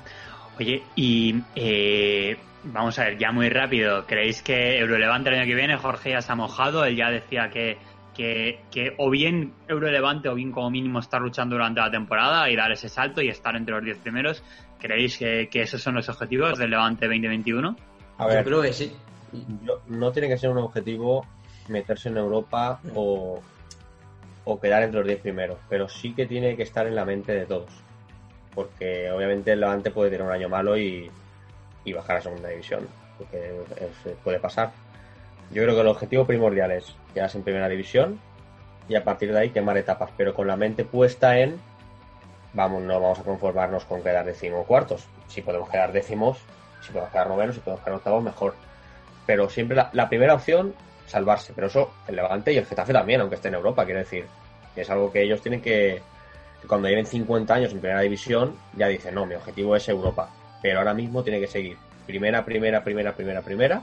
Oye, y eh, vamos a ver, ya muy rápido, ¿creéis que Eurolevante el año que viene, Jorge ya se ha mojado, él ya decía que, que, que o bien Eurolevante o bien como mínimo estar luchando durante la temporada y dar ese salto y estar entre los 10 primeros, ¿creéis que, esos son los objetivos del Levante 2021? A ver, Yo creo que sí. no tiene que ser un objetivo meterse en Europa o, quedar entre los 10 primeros, pero sí que tiene que estar en la mente de todos. Porque obviamente el Levante puede tener un año malo y, bajar a segunda división, porque puede pasar. Yo creo que el objetivo primordial es quedarse en primera división y a partir de ahí quemar etapas, pero con la mente puesta en vamos, no vamos a conformarnos con quedar décimo cuartos. Si podemos quedar décimos, si podemos quedar novenos, si podemos quedar octavos, mejor. Pero siempre la primera opción salvarse. Pero eso, el Levante y el Getafe también, aunque esté en Europa, quiere decir. Es algo que ellos tienen que, cuando lleven 50 años en primera división, ya dicen, no, mi objetivo es Europa. Pero ahora mismo tiene que seguir primera, primera, primera, primera, primera.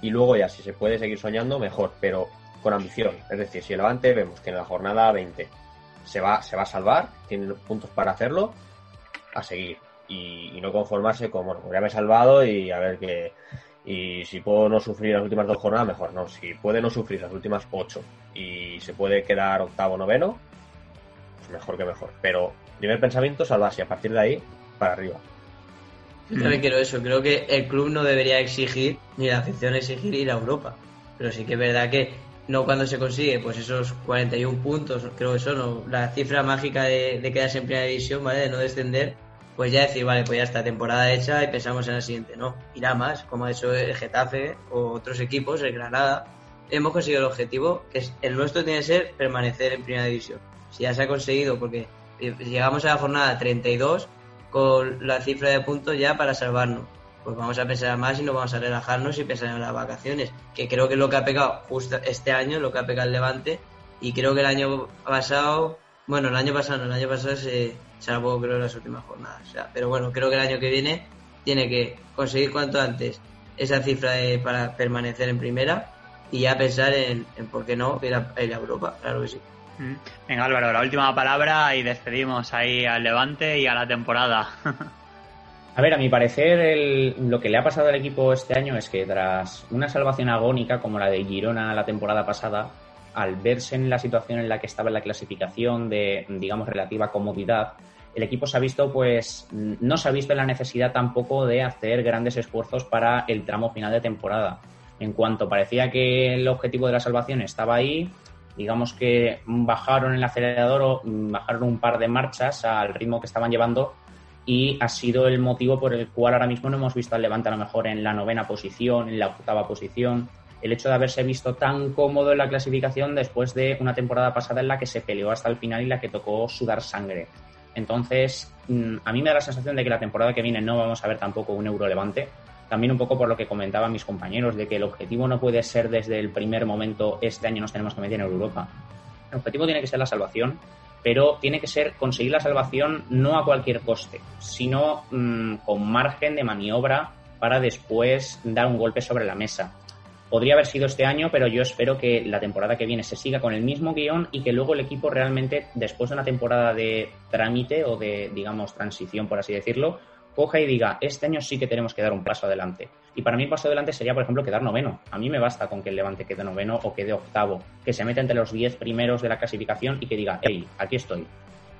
Y luego ya, si se puede seguir soñando, mejor, pero con ambición. Es decir, si el Levante vemos que en la jornada 20 se va, se va a salvar, tiene puntos para hacerlo, a seguir. Y, y no conformarse con, bueno, ya me he salvado y a ver qué y si puedo no sufrir las últimas dos jornadas, mejor no. Si puede no sufrir las últimas ocho y se puede quedar octavo noveno, pues mejor que mejor. Pero primer pensamiento, salvarse. Y a partir de ahí, para arriba. Yo también quiero eso. Creo que el club no debería exigir, ni la afición exigir ir a Europa. Pero sí que es verdad que no cuando se consigue pues esos 41 puntos, creo que son la cifra mágica de, de quedarse en primera división, ¿vale? De no descender pues ya decir, vale, pues ya está temporada hecha y pensamos en la siguiente. No, irá más, como ha hecho el Getafe o otros equipos, el Granada. Hemos conseguido el objetivo, que es, el nuestro tiene que ser permanecer en primera división. Si ya se ha conseguido, porque llegamos a la jornada 32 con la cifra de puntos ya para salvarnos. Pues vamos a pensar más y no vamos a relajarnos y pensar en las vacaciones, que creo que es lo que ha pegado justo este año, lo que ha pegado el Levante, y creo que el año pasado, bueno, el año pasado, el año pasado se, salvo creo las últimas jornadas. pero bueno, creo que el año que viene tiene que conseguir cuanto antes esa cifra para permanecer en primera y ya pensar en, por qué no ir a, Europa, claro que sí. Mm. Venga Álvaro, la última palabra y despedimos ahí al Levante y a la temporada. A ver, a mi parecer, lo que le ha pasado al equipo este año es que tras una salvación agónica como la de Girona la temporada pasada, al verse en la situación en la que estaba en la clasificación de, digamos, relativa comodidad, el equipo se ha visto, pues, no se ha visto la necesidad tampoco de hacer grandes esfuerzos para el tramo final de temporada. En cuanto parecía que el objetivo de la salvación estaba ahí, digamos que bajaron el acelerador o bajaron un par de marchas al ritmo que estaban llevando y ha sido el motivo por el cual ahora mismo no hemos visto al Levante a lo mejor en la novena posición, en la octava posición, el hecho de haberse visto tan cómodo en la clasificación después de una temporada pasada en la que se peleó hasta el final y la que tocó sudar sangre. Entonces, mm, a mí me da la sensación de que la temporada que viene no vamos a ver tampoco un euro levante. También un poco por lo que comentaban mis compañeros, de que el objetivo no puede ser desde el primer momento, este año nos tenemos que meter en Europa. El objetivo tiene que ser la salvación, pero tiene que ser conseguir la salvación no a cualquier coste, sino mm, con margen de maniobra para después dar un golpe sobre la mesa. Podría haber sido este año, pero yo espero que la temporada que viene se siga con el mismo guion y que luego el equipo realmente, después de una temporada de trámite o de, digamos, transición, por así decirlo, coja y diga, este año sí que tenemos que dar un paso adelante. Y para mí el paso adelante sería, por ejemplo, quedar noveno. A mí me basta con que el Levante quede noveno o quede octavo, que se meta entre los diez primeros de la clasificación y que diga, hey, aquí estoy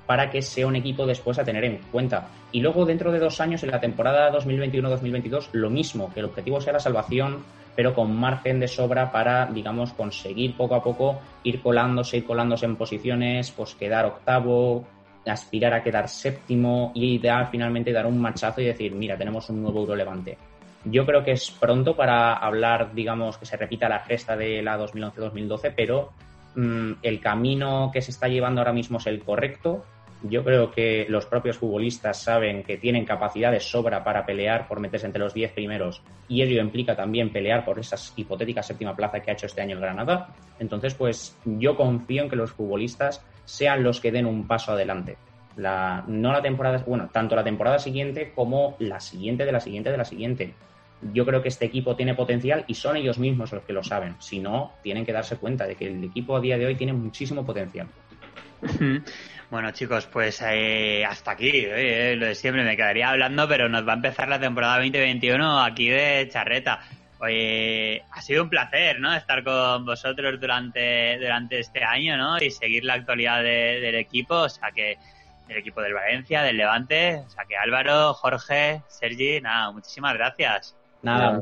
para que sea un equipo después a tener en cuenta. Y luego dentro de dos años, en la temporada 2021-2022, lo mismo, que el objetivo sea la salvación, pero con margen de sobra para, digamos, conseguir poco a poco ir colándose, ir colándose en posiciones, pues quedar octavo, aspirar a quedar séptimo y dar, finalmente dar un machazo y decir, mira, tenemos un nuevo Euro Levante. Yo creo que es pronto para hablar, digamos, que se repita la gesta de la 2011-2012, pero mm, el camino que se está llevando ahora mismo es el correcto yo creo que los propios futbolistas saben que tienen capacidad de sobra para pelear por meterse entre los 10 primeros y ello implica también pelear por esa hipotética séptima plaza que ha hecho este año el Granada. Entonces, pues yo confío en que los futbolistas sean los que den un paso adelante. La, no la temporada, bueno, tanto la temporada siguiente como la siguiente de la siguiente de la siguiente. Yo creo que este equipo tiene potencial y son ellos mismos los que lo saben. Si no, tienen que darse cuenta de que el equipo a día de hoy tiene muchísimo potencial. Bueno, chicos, pues eh, hasta aquí. Eh, lo de siempre me quedaría hablando, pero nos va a empezar la temporada 2021 aquí de charreta. Oye, ha sido un placer, ¿no? Estar con vosotros durante, durante este año, ¿no? Y seguir la actualidad del equipo, o sea que del equipo del Valencia, del Levante, o sea que Álvaro, Jorge, Sergi, nada, muchísimas gracias. Nada,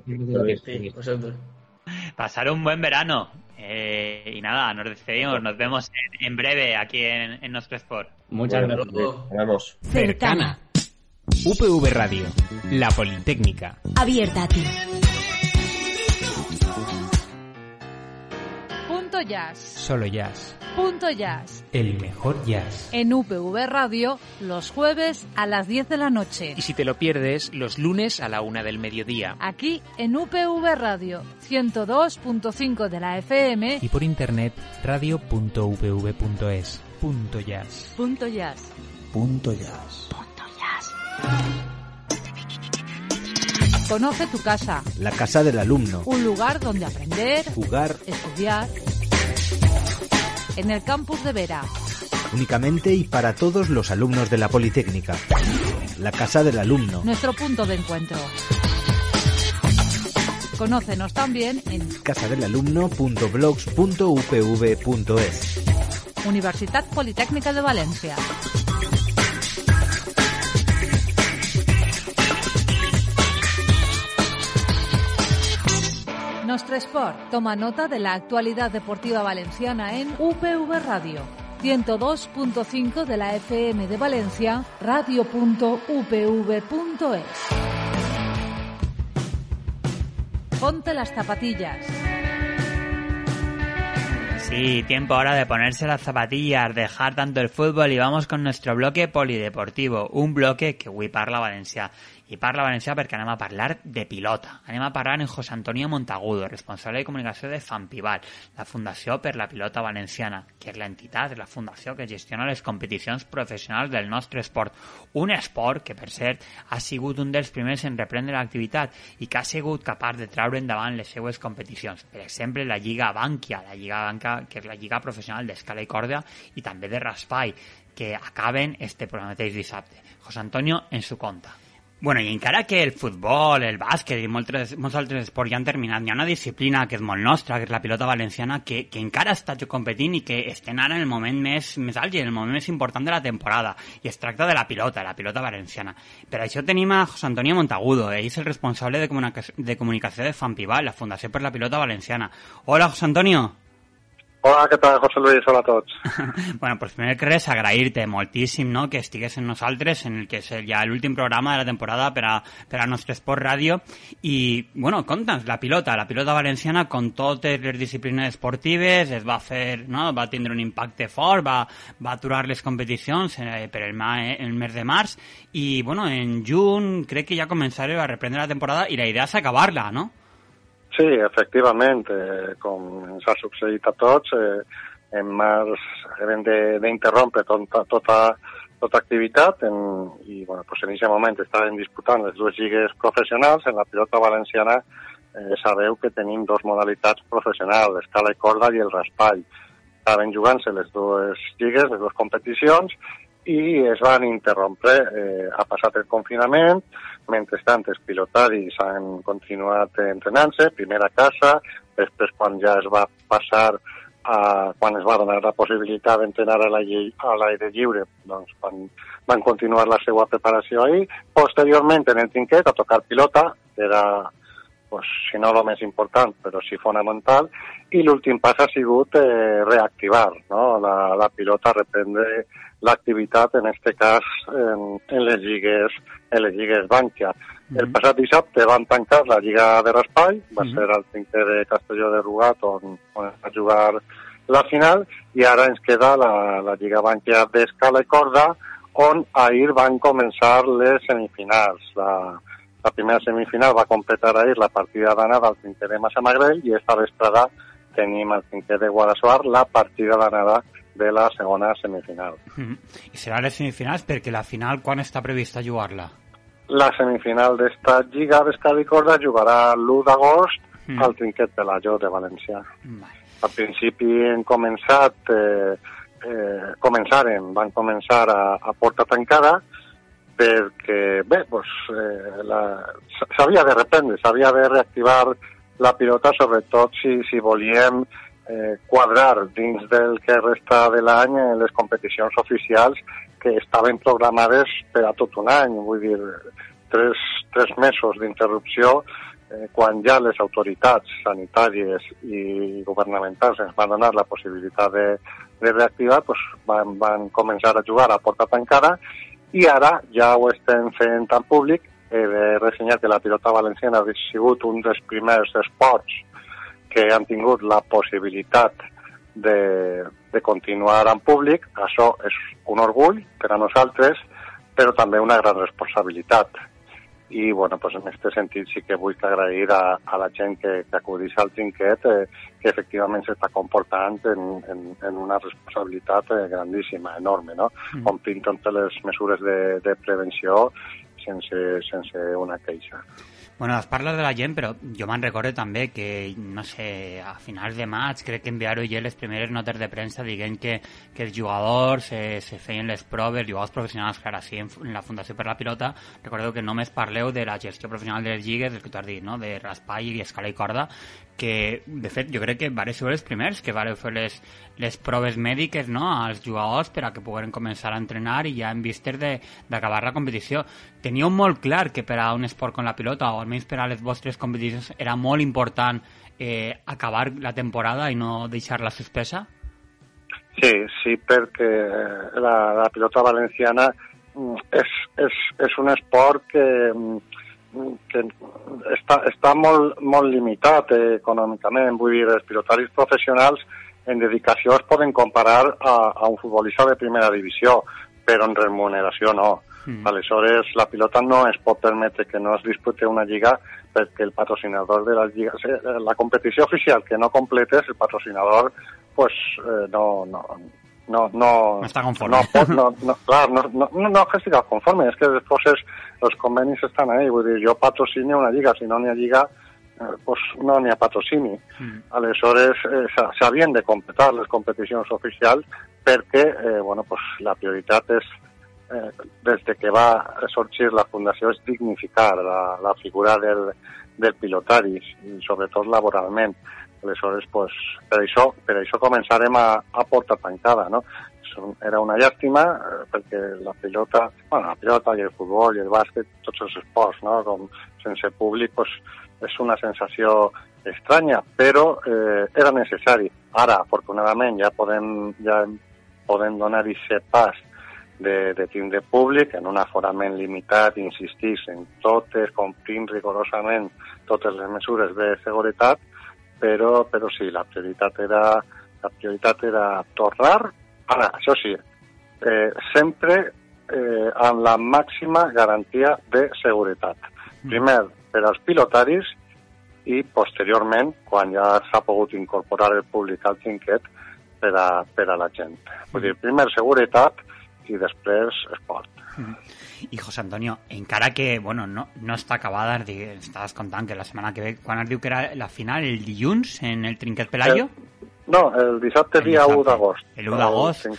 vosotros. Pasar un buen verano. Eh, y nada, nos despedimos. Nos vemos en, breve aquí en, nuestro sport. Muchas gracias. Vamos. Cercana. UPV Radio. La Politécnica. Abierta a ti. Jazz. Solo jazz. Punto Jazz. El mejor jazz. En UPV Radio, los jueves a las 10 de la noche. Y si te lo pierdes, los lunes a la una del mediodía. Aquí en UPV Radio, 102.5 de la FM. Y por internet, radio.upv.es. Punto jazz. Punto Jazz. Punto jazz. Punto jazz. Conoce tu casa. La casa del alumno. Un lugar donde aprender, Jugar estudiar. En el campus de Vera. únicamente y para todos los alumnos de la Politécnica. La casa del alumno. Nuestro punto de encuentro. Conócenos también en casadelalumno.blogs.upv.es. Universitat Politécnica de Valencia. Sport toma nota de la actualidad deportiva valenciana en UPV Radio. 102.5 de la FM de Valencia, radio.upv.es. Ponte las zapatillas. Sí, tiempo ahora de ponerse las zapatillas, dejar tanto el fútbol y vamos con nuestro bloque polideportivo, un bloque que avui parla valencià. I parla valencià perquè anem a parlar de pilota. Anem a parlar en José Antonio Montagudo, responsable de comunicació de Fanpival, la Fundació per la Pilota Valenciana, que és l'entitat, la fundació que gestiona les competicions professionals del nostre esport. Un esport que, per cert, ha sigut un dels primers en reprendre l'activitat i que ha sigut capaç de treure endavant les seues competicions. Per exemple, la Lliga Bankia, la Lliga Banca, que és la Lliga Professional d'Escala i Corda, i també de Raspai, que acaben este mateix dissabte. José Antonio en su conta. Bueno, i encara que el futbol, el bàsquet i molts, molts altres esports ja han terminat, hi ha una disciplina que és molt nostra, que és la pilota valenciana, que, que encara està competint i que estem ara en el moment més, més en el moment més important de la temporada. I es tracta de la pilota, la pilota valenciana. Per això tenim a José Antonio Montagudo, ell és el responsable de, comunica de comunicació de la Fundació per la Pilota Valenciana. Hola, José Antonio. Hola, què tal, José Luis? Hola a tots. bueno, pues primer que res, agrair-te no? que estigues en nosaltres, en el que és ja l'últim programa de la temporada per a, per a nostre Esport Ràdio. I, bueno, conta'ns, la pilota, la pilota valenciana, com totes les disciplines esportives, es va fer, no? va tindre un impacte fort, va, va aturar les competicions eh, per el, ma, eh, el mes de març, i, bueno, en juny crec que ja començaré a reprendre la temporada i la idea és acabar-la, no? Sí, efectivament, eh, com ens ha succeït a tots, eh, en març hem d'interrompre tota, tota, tota activitat en, i bueno, pues en aquest moment estaven disputant les dues lligues professionals. En la pilota valenciana eh, sabeu que tenim dos modalitats professionals, l'escala i corda i el raspall. Estaven jugant-se les dues lligues, les dues competicions, i es van interrompre. Eh, ha passat el confinament, mentrestant els pilotaris han continuat entrenant-se, primer a casa, després quan ja es va passar a, quan es va donar la possibilitat d'entrenar a l'aire lliure, doncs van, van continuar la seva preparació ahir. Posteriorment, en el trinquet, a tocar pilota, que era, pues, si no el més important, però sí fonamental, i l'últim pas ha sigut eh, reactivar no? la, la pilota, reprendre l'activitat, en aquest cas, en, en les lligues, en les lligues Bankia. Mm -hmm. El passat dissabte van tancar la Lliga de Raspall, va mm -hmm. ser al cinquè de Castelló de Rugat, on, on va jugar la final, i ara ens queda la, la Lliga Bankia d'escala i corda, on ahir van començar les semifinals. La, la primera semifinal va completar ahir la partida d'anada al cinquè de Massamagrell i esta vesprada tenim al cinquè de Guadassuar la partida d'anada de la segona semifinal. Mm -hmm. I serà les semifinals perquè la final quan està prevista jugar-la? La semifinal d'esta Lliga d'Escala i Corda jugarà l'1 d'agost mm. al Trinquet de la Jo de València. Mm. Al principi hem començat, eh, eh, començaren, van començar a, a porta tancada perquè, bé, doncs, eh, s'havia de reprendre, s'havia de reactivar la pilota, sobretot si, si volíem eh, quadrar dins del que resta de l'any en les competicions oficials que estaven programades per a tot un any, vull dir, tres, tres mesos d'interrupció eh, quan ja les autoritats sanitàries i governamentals ens van donar la possibilitat de, de reactivar, doncs van, van començar a jugar a porta tancada i ara ja ho estem fent en públic. He de ressenyar que la pilota valenciana ha sigut un dels primers esports que han tingut la possibilitat de, de continuar en públic. Això és un orgull per a nosaltres, però també una gran responsabilitat. I, bueno, pues en aquest sentit sí que vull agrair a, a la gent que, que acudís al trinquet, eh, que efectivament s'està comportant en, en, en una responsabilitat eh, grandíssima, enorme, no? Mm. Omplint totes les mesures de, de prevenció sense, sense una queixa. Bueno, es parla de la gent, però jo me'n recordo també que, no sé, a finals de maig crec que enviar ja les primeres notes de premsa dient que, que els jugadors eh, se feien les proves, jugadors professionals que ara sí en, en la Fundació per la Pilota, recordo que només parleu de la gestió professional de les lligues, el que tu has dit, no? de raspall i escala i corda, que de fet jo crec que vareu ser els primers que vareu fer les, les proves mèdiques no, als jugadors per a que pogueren començar a entrenar i ja en vistes d'acabar la competició. Teníeu molt clar que per a un esport com la pilota, o almenys per a les vostres competicions, era molt important eh, acabar la temporada i no deixar-la suspesa? Sí, sí, perquè la, la pilota valenciana mm, és, és, és un esport que mm, que està, està molt, molt limitat eh, econòmicament. Vull dir, els pilotaris professionals en dedicació es poden comparar a, a un futbolista de primera divisió, però en remuneració no. Mm. Aleshores, la pilota no es pot permetre que no es dispute una lliga perquè el patrocinador de la lliga... La competició oficial que no completes, el patrocinador pues, eh, no, no, no, no, està conforme. No, pot, no, no, clar, no, no, no, no que estigui conforme, és que després els convenis estan ahí, vull dir, jo patrocini una lliga, si no n'hi ha lliga, eh, pues no n'hi ha patrocini. Mm. Aleshores, eh, s'havien de completar les competicions oficials perquè, eh, bueno, pues la prioritat és, eh, des de que va sorgir la Fundació, és dignificar la, la figura del, del pilotari, i sobretot laboralment. Aleshores, pues, per, això, per això començarem a, a porta tancada, no? Era una llàstima eh, perquè la pilota, bueno, la pilota i el futbol i el bàsquet, tots els esports, no? Com sense públic, pues, és una sensació estranya, però eh, era necessari. Ara, afortunadament, ja podem, ja podem donar aquest pas de, de tindre públic en un aforament limitat, insistís en totes, complint rigorosament totes les mesures de seguretat, però, però sí, la prioritat era, la prioritat era tornar, ara, això sí, eh, sempre eh, amb la màxima garantia de seguretat. Primer, per als pilotaris i posteriorment, quan ja s'ha pogut incorporar el públic al trinquet, per a, per a la gent. Vull dir, primer seguretat i després esport. I José Antonio, encara que, bueno, no, no està acabada, estaves contant que la setmana que ve, quan es diu que era la final, el dilluns, en el Trinquet Pelayo? No, el dissabte El dia dissabte. 1 d'agost. El 1 d'agost. El.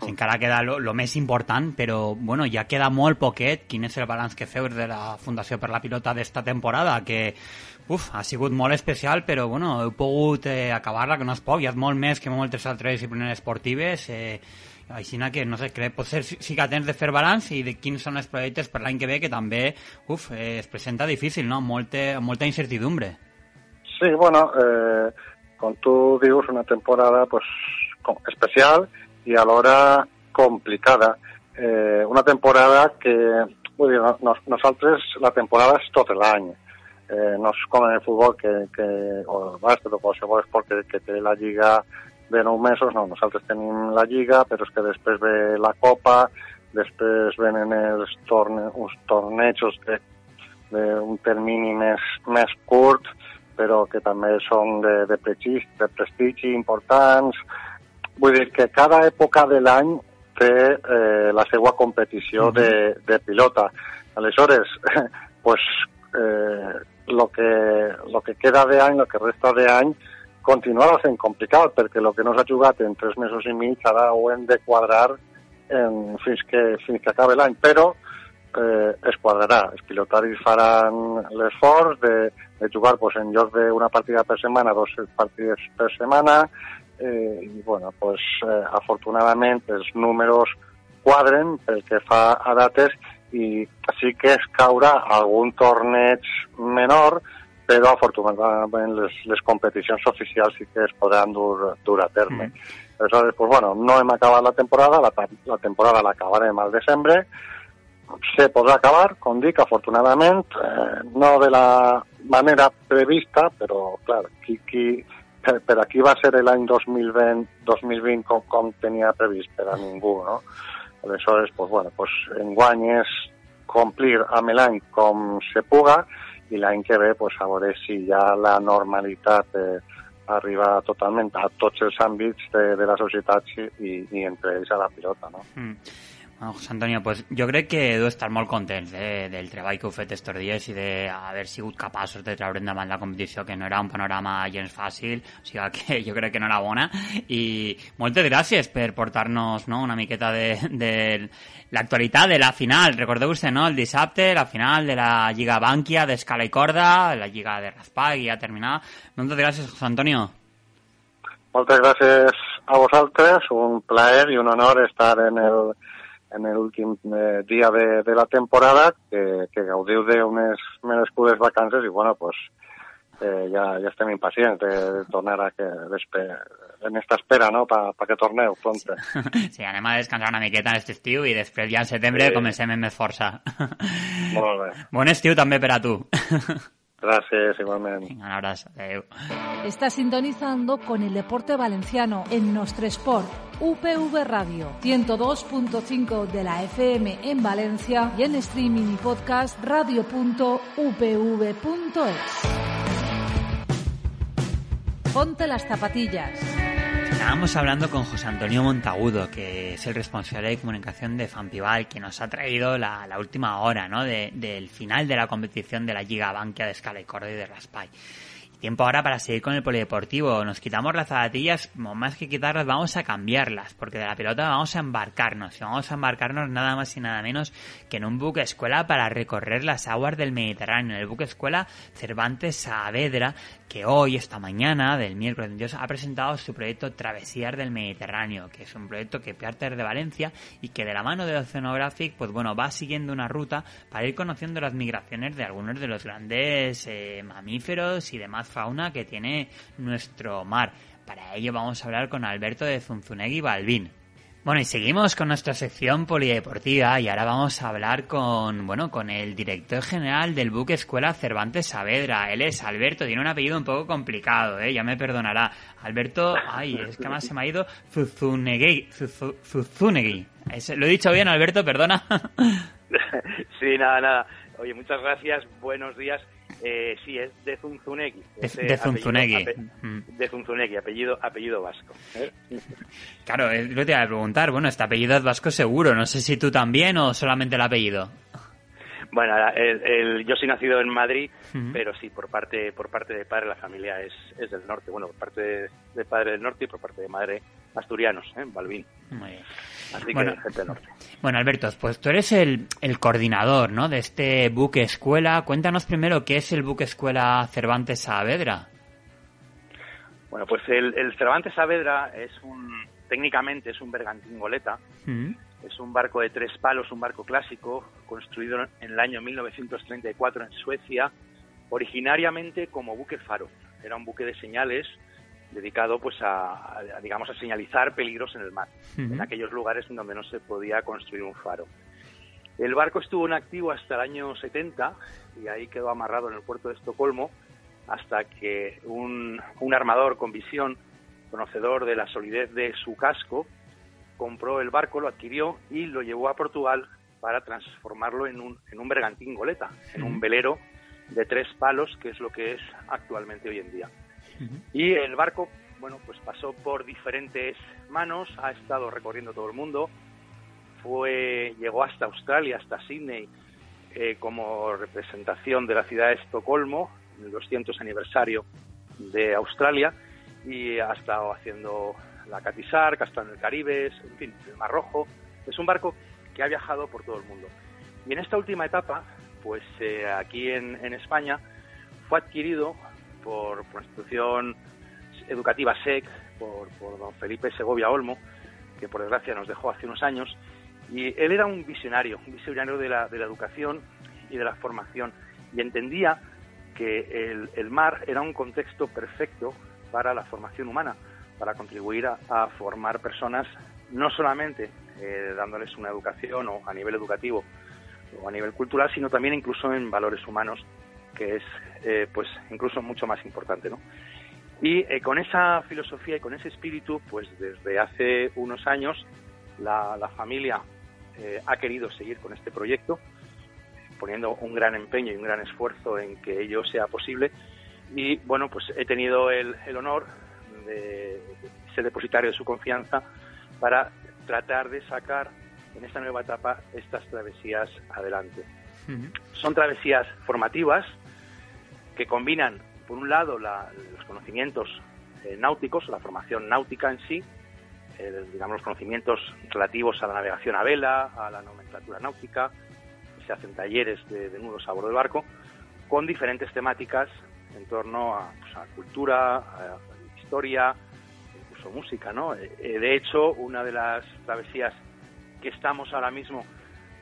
Sí, encara queda lo, lo més important, però bueno, ja queda molt poquet. Quin és el balanç que feu de la Fundació per la Pilota d'esta temporada? Que uf, ha sigut molt especial, però bueno, heu pogut eh, acabar-la, que no és poc, ja és molt més que moltes altres disciplines esportives. Eh, així que, no sé, crec, potser sí sí que tens de fer balanç i de quins són els projectes per l'any que ve, que també uf, eh, es presenta difícil, no? Molta, molta incertidumbre. Sí, bueno, eh, com tu dius, una temporada pues, com- especial i alhora complicada. Eh, una temporada que, vull dir, no- nos, nosaltres la temporada és tot l'any. Eh, no és com en el futbol que, que, o el bàsquet o qualsevol esport que, que té la lliga de nou mesos, no, nosaltres tenim la lliga, però és que després ve la Copa, després venen els torne, uns tornejos de, d'un termini més, més curt, però que també són de, de, prestigi, de prestigi importants. Vull dir que cada època de l'any té eh, la seva competició de, de pilota. Aleshores, pues, eh, lo, que, lo que queda de any, lo que resta de any, continuarà sent complicat, perquè el que no s'ha jugat en tres mesos i mig ara ho hem de quadrar en, fins, que, fins que acabe l'any, però eh, es quadrarà. Els pilotaris faran l'esforç de, de jugar pues, en lloc d'una partida per setmana, dos partides per setmana, eh, i bueno, pues, eh, afortunadament els números quadren pel que fa a dates i sí que es caurà algun torneig menor, però afortunadament les, les competicions oficials sí que es podran dur, dur a terme. Mm. Aleshores, pues, bueno, no hem acabat la temporada, la, la temporada l'acabarem al desembre, se podrà acabar, com dic, afortunadament, eh, no de la manera prevista, però, clar, qui, qui, per, per aquí va ser l'any 2020, 2020 com, com tenia previst per a ningú, no? Aleshores, pues, bueno, pues, enguany és complir amb l'any com se puga i l'any que ve pues, a veure si ja la normalitat eh, arriba totalment a tots els àmbits de, de la societat i, i entre ells a la pilota, no? Mm. Bueno, José Antonio, pues jo crec que heu d'estar molt contents eh, del treball que heu fet estos dies i d'haver sigut capaços de treure endavant la competició, que no era un panorama gens fàcil, o sigui que jo crec que enhorabona i moltes gràcies per portar-nos no, una miqueta de, de l'actualitat de la final. Recordeu-vos, no?, el dissabte, la final de la Lliga Bànquia d'escala i corda, la Lliga de Raspall, ja terminada. Moltes gràcies, José Antonio. Moltes gràcies a vosaltres, un plaer i un honor estar en el en l'últim eh, dia de, de la temporada, que, que gaudiu d'unes merescudes vacances i, bueno, pues, eh, ja, ja estem impacients de, de tornar a que, en esta espera, no?, para pa que torneu pronte. Sí, anem a descansar una miqueta en aquest estiu i després ja en setembre Sí. comencem amb més força. Molt bé. Bon estiu també per a tu. Gràcies, igualment. Un. Adéu. Está sintonizando con el deporte valenciano en Nostre Sport, UPV Radio, 102.5 de la FM en Valencia y en streaming y podcast radio.upv.es. Ponte las zapatillas. Estábamos hablando con José Antonio Montagudo, que es el responsable de comunicación de Fanpival, que nos ha traído la, última hora ¿no? de- del final de la competición de la Liga Bankia de Escala y Corda y de Raspall. Tiempo ahora para seguir con el polideportivo. Nos quitamos las zapatillas, más que quitarlas, vamos a cambiarlas, porque de la pelota vamos a embarcarnos. Y vamos a embarcarnos nada más y nada menos que en un buque escuela para recorrer las aguas del Mediterráneo. El buque escuela Cervantes Saavedra, que hoy, esta mañana, del miércoles 22, ha presentado su proyecto Travesías del Mediterráneo, que es un proyecto que parte de Valencia y que de la mano de Oceanographic, pues bueno, va siguiendo una ruta para ir conociendo las migraciones de algunos de los grandes eh, mamíferos y demás fauna que tiene nuestro mar. Para ello vamos a hablar con Alberto de Zunzunegui Balbín. Bueno, y seguimos con nuestra sección polideportiva y ahora vamos a hablar con, bueno, con el director general del buque Escuela Cervantes Saavedra. Él es Alberto, tiene un apellido un poco complicado, ¿eh? ya me perdonará. Alberto, ay, es que más se me ha ido Zuzunegui. Zuzunegui. ¿Lo he dicho bien, Alberto? Perdona. sí, nada, nada. Oye, muchas gracias, buenos días. Eh, sí, es de Zunzunegui. de Zunzunegui. Mm. de Zunzunegui, apellido, apellido vasco. ¿eh? Claro, lo que te iba a preguntar. Bueno, este apellido es vasco seguro. No sé si tú también o solamente el apellido. Bueno, el, yo soy nacido en Madrid, pero sí, por parte por parte de padre la familia es, es del norte. Bueno, por parte de, padre del norte y por parte de madre asturianos, ¿eh? Balbín. Muy bien. Así bueno, que gente del norte. Bueno, Alberto, pues tú eres el, el coordinador ¿no? de este buque escuela. Cuéntanos primero qué es el buque escuela Cervantes Saavedra. Bueno, pues el, el Cervantes Saavedra es un, técnicamente es un bergantín goleta. Es un barco de tres palos, un barco clásico, construido en el año 1934 en Suecia, originariamente como buque faro. Era un buque de señales dedicado pues a, digamos a señalizar peligros en el mar, en aquellos lugares donde no se podía construir un faro. El barco estuvo en activo hasta el año 70 y ahí quedó amarrado en el puerto de Estocolmo hasta que un, un armador con visión, conocedor de la solidez de su casco, compró el barco, lo adquirió y lo llevó a Portugal para transformarlo en un, en un bergantín goleta, en un velero de tres palos, que es lo que es actualmente hoy en día. Y el barco, bueno, pues pasó por diferentes manos, ha estado recorriendo todo el mundo, fue, llegó hasta Australia, hasta Sydney, eh, como representación de la ciudad de Estocolmo, en el 200 aniversario de Australia, y ha estado haciendo la Catisar, ha en el Caribe, en fin, el Mar Rojo. Es un barco que ha viajado por todo el mundo. Y en esta última etapa, pues eh, aquí en, España, fue adquirido por, la institución educativa SEC, por, por don Felipe Segovia Olmo, que por desgracia nos dejó hace unos años. Y él era un visionario, un visionario de la, de la educación y de la formación. Y entendía que el, el mar era un contexto perfecto para la formación humana para contribuir a, formar personas no solamente eh, dándoles una educación o a nivel educativo o a nivel cultural, sino también incluso en valores humanos, que es eh, pues incluso mucho más importante, ¿no? Y eh, con esa filosofía y con ese espíritu, pues desde hace unos años la, la familia ha querido seguir con este proyecto, poniendo un gran empeño y un gran esfuerzo en que ello sea posible. Y bueno, pues he tenido el, el honor de ser depositario de su confianza para tratar de sacar en esta nueva etapa estas travesías adelante. Son travesías formativas que combinan, por un lado, los conocimientos eh, náuticos, la formación náutica en sí, digamos los conocimientos relativos a la navegación a vela, a la nomenclatura náutica, se hacen talleres de, nudos a del barco, con diferentes temáticas en torno a, pues, a cultura, a, historia, incluso música, ¿no? Eh, eh, de hecho, una de las travesías que estamos ahora mismo,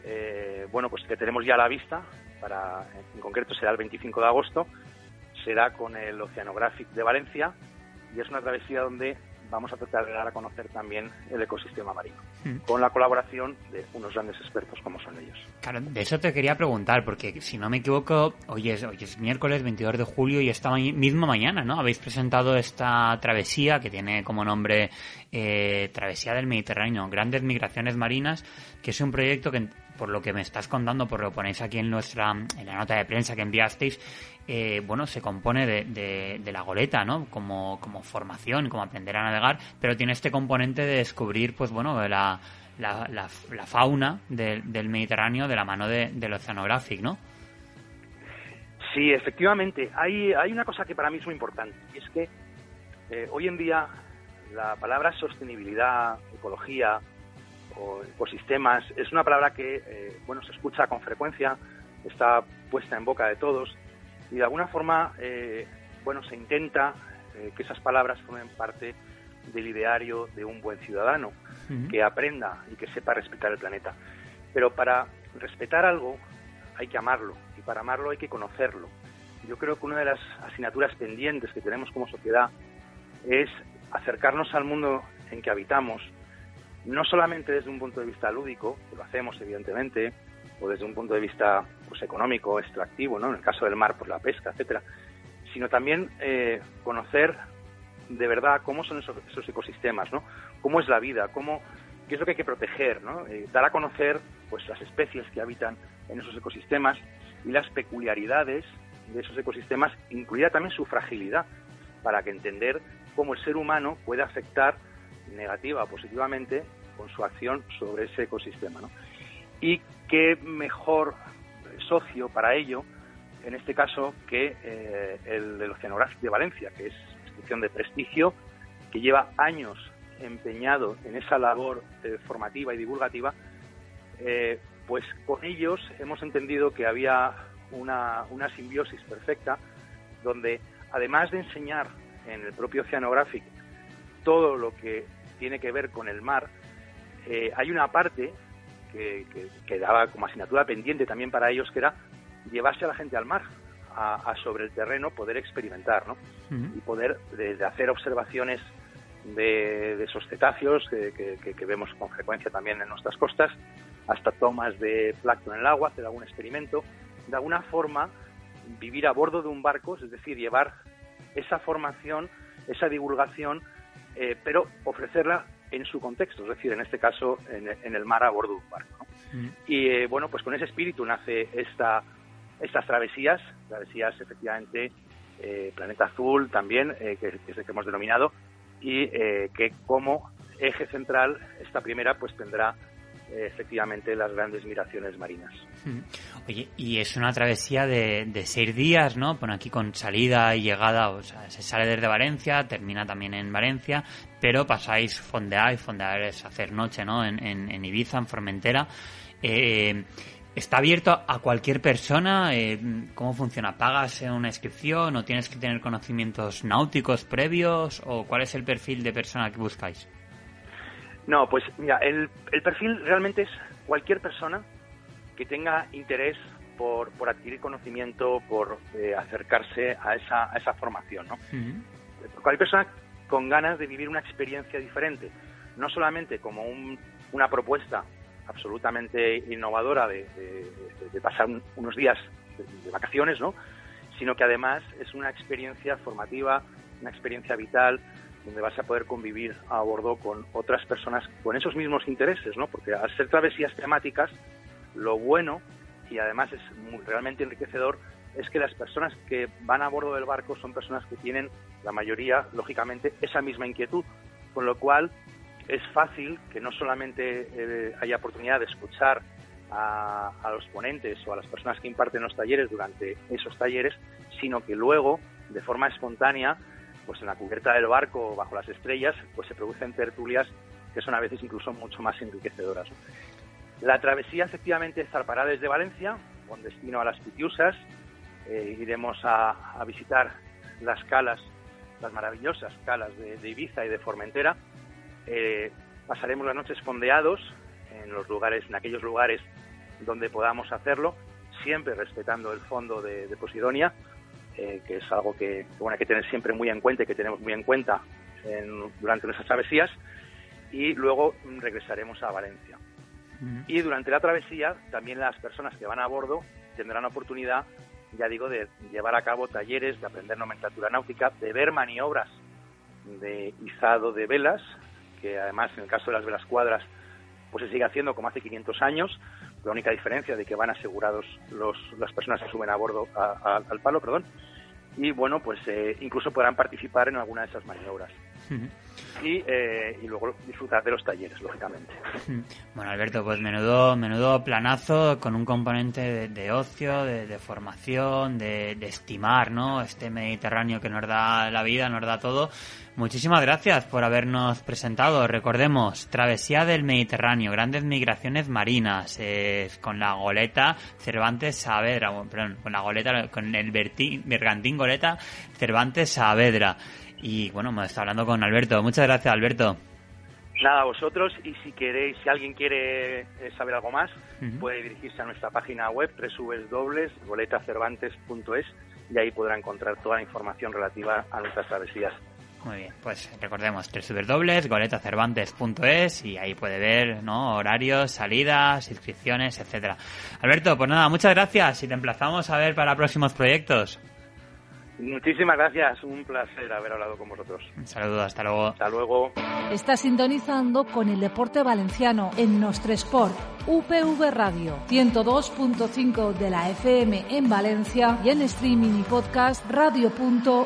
eh, bueno, pues que tenemos ya a la vista, para, en concreto será el 25 de agosto, será con el Oceanographic de Valencia y es una travesía donde vamos a tratar de dar a conocer también el ecosistema marino, mm. con la colaboración de unos grandes expertos como son ellos. Claro, de eso te quería preguntar, porque si no me equivoco, hoy es, hoy es miércoles 22 de julio y esta misma mañana, ¿no? Habéis presentado esta travesía que tiene como nombre eh, Travesía del Mediterráneo, Grandes Migraciones Marinas, que es un proyecto que por lo que me estás contando, por lo que ponéis aquí en nuestra en la nota de prensa que enviasteis, eh, bueno, se compone de, de, la goleta, ¿no? Como, como formación, como aprender a navegar, pero tiene este componente de descubrir, pues bueno, la, la, la, fauna del Mediterráneo de la mano del Oceanographic, ¿no? Sí, efectivamente. Hay, hay una cosa que para mí es muy importante, y es que eh, hoy en día la palabra sostenibilidad, ecología o ecosistemas es una palabra que, eh, bueno, se escucha con frecuencia, está puesta en boca de todos, y de alguna forma, eh, bueno, se intenta eh, que esas palabras formen parte del ideario de un buen ciudadano, que aprenda y que sepa respetar el planeta. Pero para respetar algo hay que amarlo, y para amarlo hay que conocerlo. yo creo que una de las asignaturas pendientes que tenemos como sociedad es acercarnos al mundo en que habitamos, no solamente desde un punto de vista lúdico, que lo hacemos evidentemente, o desde un punto de vista pues, económico, extractivo, ¿no? en el caso del mar, pues, la pesca, etcétera, sino también eh, conocer de verdad cómo son esos, ecosistemas, ¿no? cómo es la vida, cómo, qué es lo que hay que proteger, ¿no? Eh, dar a conocer pues, las especies que habitan en esos ecosistemas y las peculiaridades de esos ecosistemas, incluida también su fragilidad, para que entender cómo el ser humano puede afectar negativa o positivamente con su acción sobre ese ecosistema. ¿no? Y qué mejor socio para ello, en este caso, que eh, el del Oceanográfico de Valencia, que es institución de prestigio que lleva años empeñado en esa labor eh, formativa y divulgativa, eh, pues con ellos hemos entendido que había una, una simbiosis perfecta donde además de enseñar en el propio Oceanographic todo lo que tiene que ver con el mar, eh, hay una parte que, que, daba como asignatura pendiente también para ellos, que era llevarse a la gente al mar, a, sobre el terreno, poder experimentar, ¿no? Y poder desde hacer observaciones de, esos cetáceos que, que, vemos con frecuencia también en nuestras costas, hasta tomas de plancton en el agua, hacer algún experimento, de alguna forma vivir a bordo de un barco, es decir, llevar esa formación, esa divulgación, eh, pero ofrecerla en su contexto, es decir, en este caso en, el mar a bordo de un barco. Mm. Y eh, bueno, pues con ese espíritu nace esta, estas travesías, travesías efectivamente eh, Planeta Azul también, que, que, es el que hemos denominado, y que como eje central esta primera pues tendrá efectivamente las grandes migraciones marinas. Oye, y es una travesía de, seis días, ¿no? Bueno, aquí con salida y llegada, o sea, se sale desde Valencia, termina también en Valencia, pero pasáis fondear, y fondear es hacer noche, ¿no? En, Ibiza, en Formentera. Eh, ¿Está abierto a cualquier persona? Eh, ¿Cómo funciona? ¿Pagas una inscripción o tienes que tener conocimientos náuticos previos? ¿O cuál es el perfil de persona que buscáis? No, pues mira, el, perfil realmente es cualquier persona que tenga interés por, por adquirir conocimiento, por eh, acercarse a esa, a esa formación, ¿no? Cualquier persona con ganas de vivir una experiencia diferente, no solamente como una propuesta absolutamente innovadora de, pasar unos días de, de, vacaciones, ¿no? sino que además es una experiencia formativa, una experiencia vital, donde vas a poder convivir a bordo con otras personas con esos mismos intereses, ¿no? Porque al ser travesías temáticas, lo bueno y además es realmente enriquecedor es que las personas que van a bordo del barco son personas que tienen, la mayoría, lógicamente, esa misma inquietud, con lo cual es fácil que no solamente eh, haya oportunidad de escuchar a, a, los ponentes o a las personas que imparten los talleres durante esos talleres, sino que luego, de forma espontánea, pues en la cubierta del barco, bajo las estrellas, pues se producen tertulias que son a veces incluso mucho más enriquecedoras. La travesía efectivamente zarpará desde Valencia, con destino a las Pitiusas. Eh, iremos a, visitar las calas, las maravillosas calas de, Ibiza y de Formentera. Eh, pasaremos las noches fondeados en los lugares, en aquellos lugares donde podamos hacerlo, siempre respetando el fondo de, de Posidonia, eh, que es algo que, bueno, hay que tener siempre muy en cuenta y que tenemos muy en cuenta durante nuestras travesías. Y luego regresaremos a Valencia. Y durante la travesía, también las personas que van a bordo tendrán oportunidad, ya digo, de llevar a cabo talleres, de aprender nomenclatura náutica, de ver maniobras de izado de velas, que además en el caso de las velas cuadras, pues se sigue haciendo como hace 500 años, la única diferencia de que van asegurados los, las personas que suben a bordo al palo, perdón, y bueno, pues eh, incluso podrán participar en alguna de esas maniobras. Y, eh, y, luego disfrutar de los talleres, lógicamente. Bueno, Alberto, pues menudo, menudo planazo con un componente de, ocio, de, formación, de, de, estimar, ¿no? Este Mediterráneo que nos da la vida, nos da todo. Muchísimas gracias por habernos presentado. Recordemos, Travesía del Mediterráneo, grandes migraciones marinas, con la goleta Cervantes Saavedra, perdón, con la goleta, con el Bergantín goleta Cervantes Saavedra. Y bueno, me está hablando con Alberto. Muchas gracias, Alberto. Nada, a vosotros. Y si queréis, si alguien quiere eh, saber algo más, puede dirigirse a nuestra página web www.goletacervantes.es y ahí podrá encontrar toda la información relativa a nuestras travesías. Muy bien, pues recordemos www.goletacervantes.es y ahí puede ver ¿no? horarios, salidas, inscripciones, etcétera. Alberto, pues nada, muchas gracias y te emplazamos a ver para próximos proyectos. Muchísimas gracias, un placer haber hablado con vosotros. Un saludo, hasta luego. Hasta luego. Está sintonizando con el deporte valenciano en Nostre Sport, UPV Radio, 102.5 de la FM en Valencia y en streaming y podcast radio.upv.es.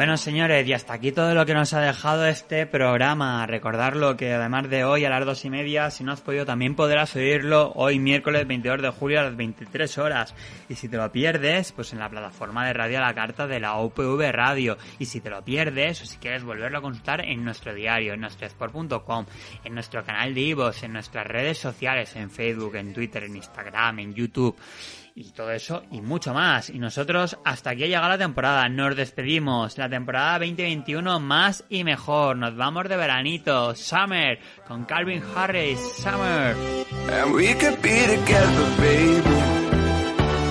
Bueno, señores, y hasta aquí todo lo que nos ha dejado este programa. Recordarlo que además de hoy a las dos y media, si no has podido, también podrás oírlo hoy miércoles 22 de julio a las 23 horas. Y si te lo pierdes, pues en la plataforma de radio a la carta de la UPV Radio. Y si te lo pierdes, o si quieres volverlo a consultar en nuestro diario, en nuestrosport.com, en nuestro canal de Ivos, en nuestras redes sociales, en Facebook, en Twitter, en Instagram, en YouTube y todo eso y mucho más. Y nosotros hasta aquí ha llegado la temporada. Nos despedimos. La temporada 2021 más y mejor. Nos vamos de veranito. Summer con Calvin Harris. Summer. And we could be together, baby.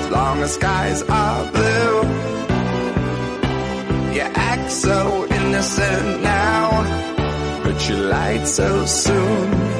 As long as skies are blue. You act so innocent now. But you lied so soon.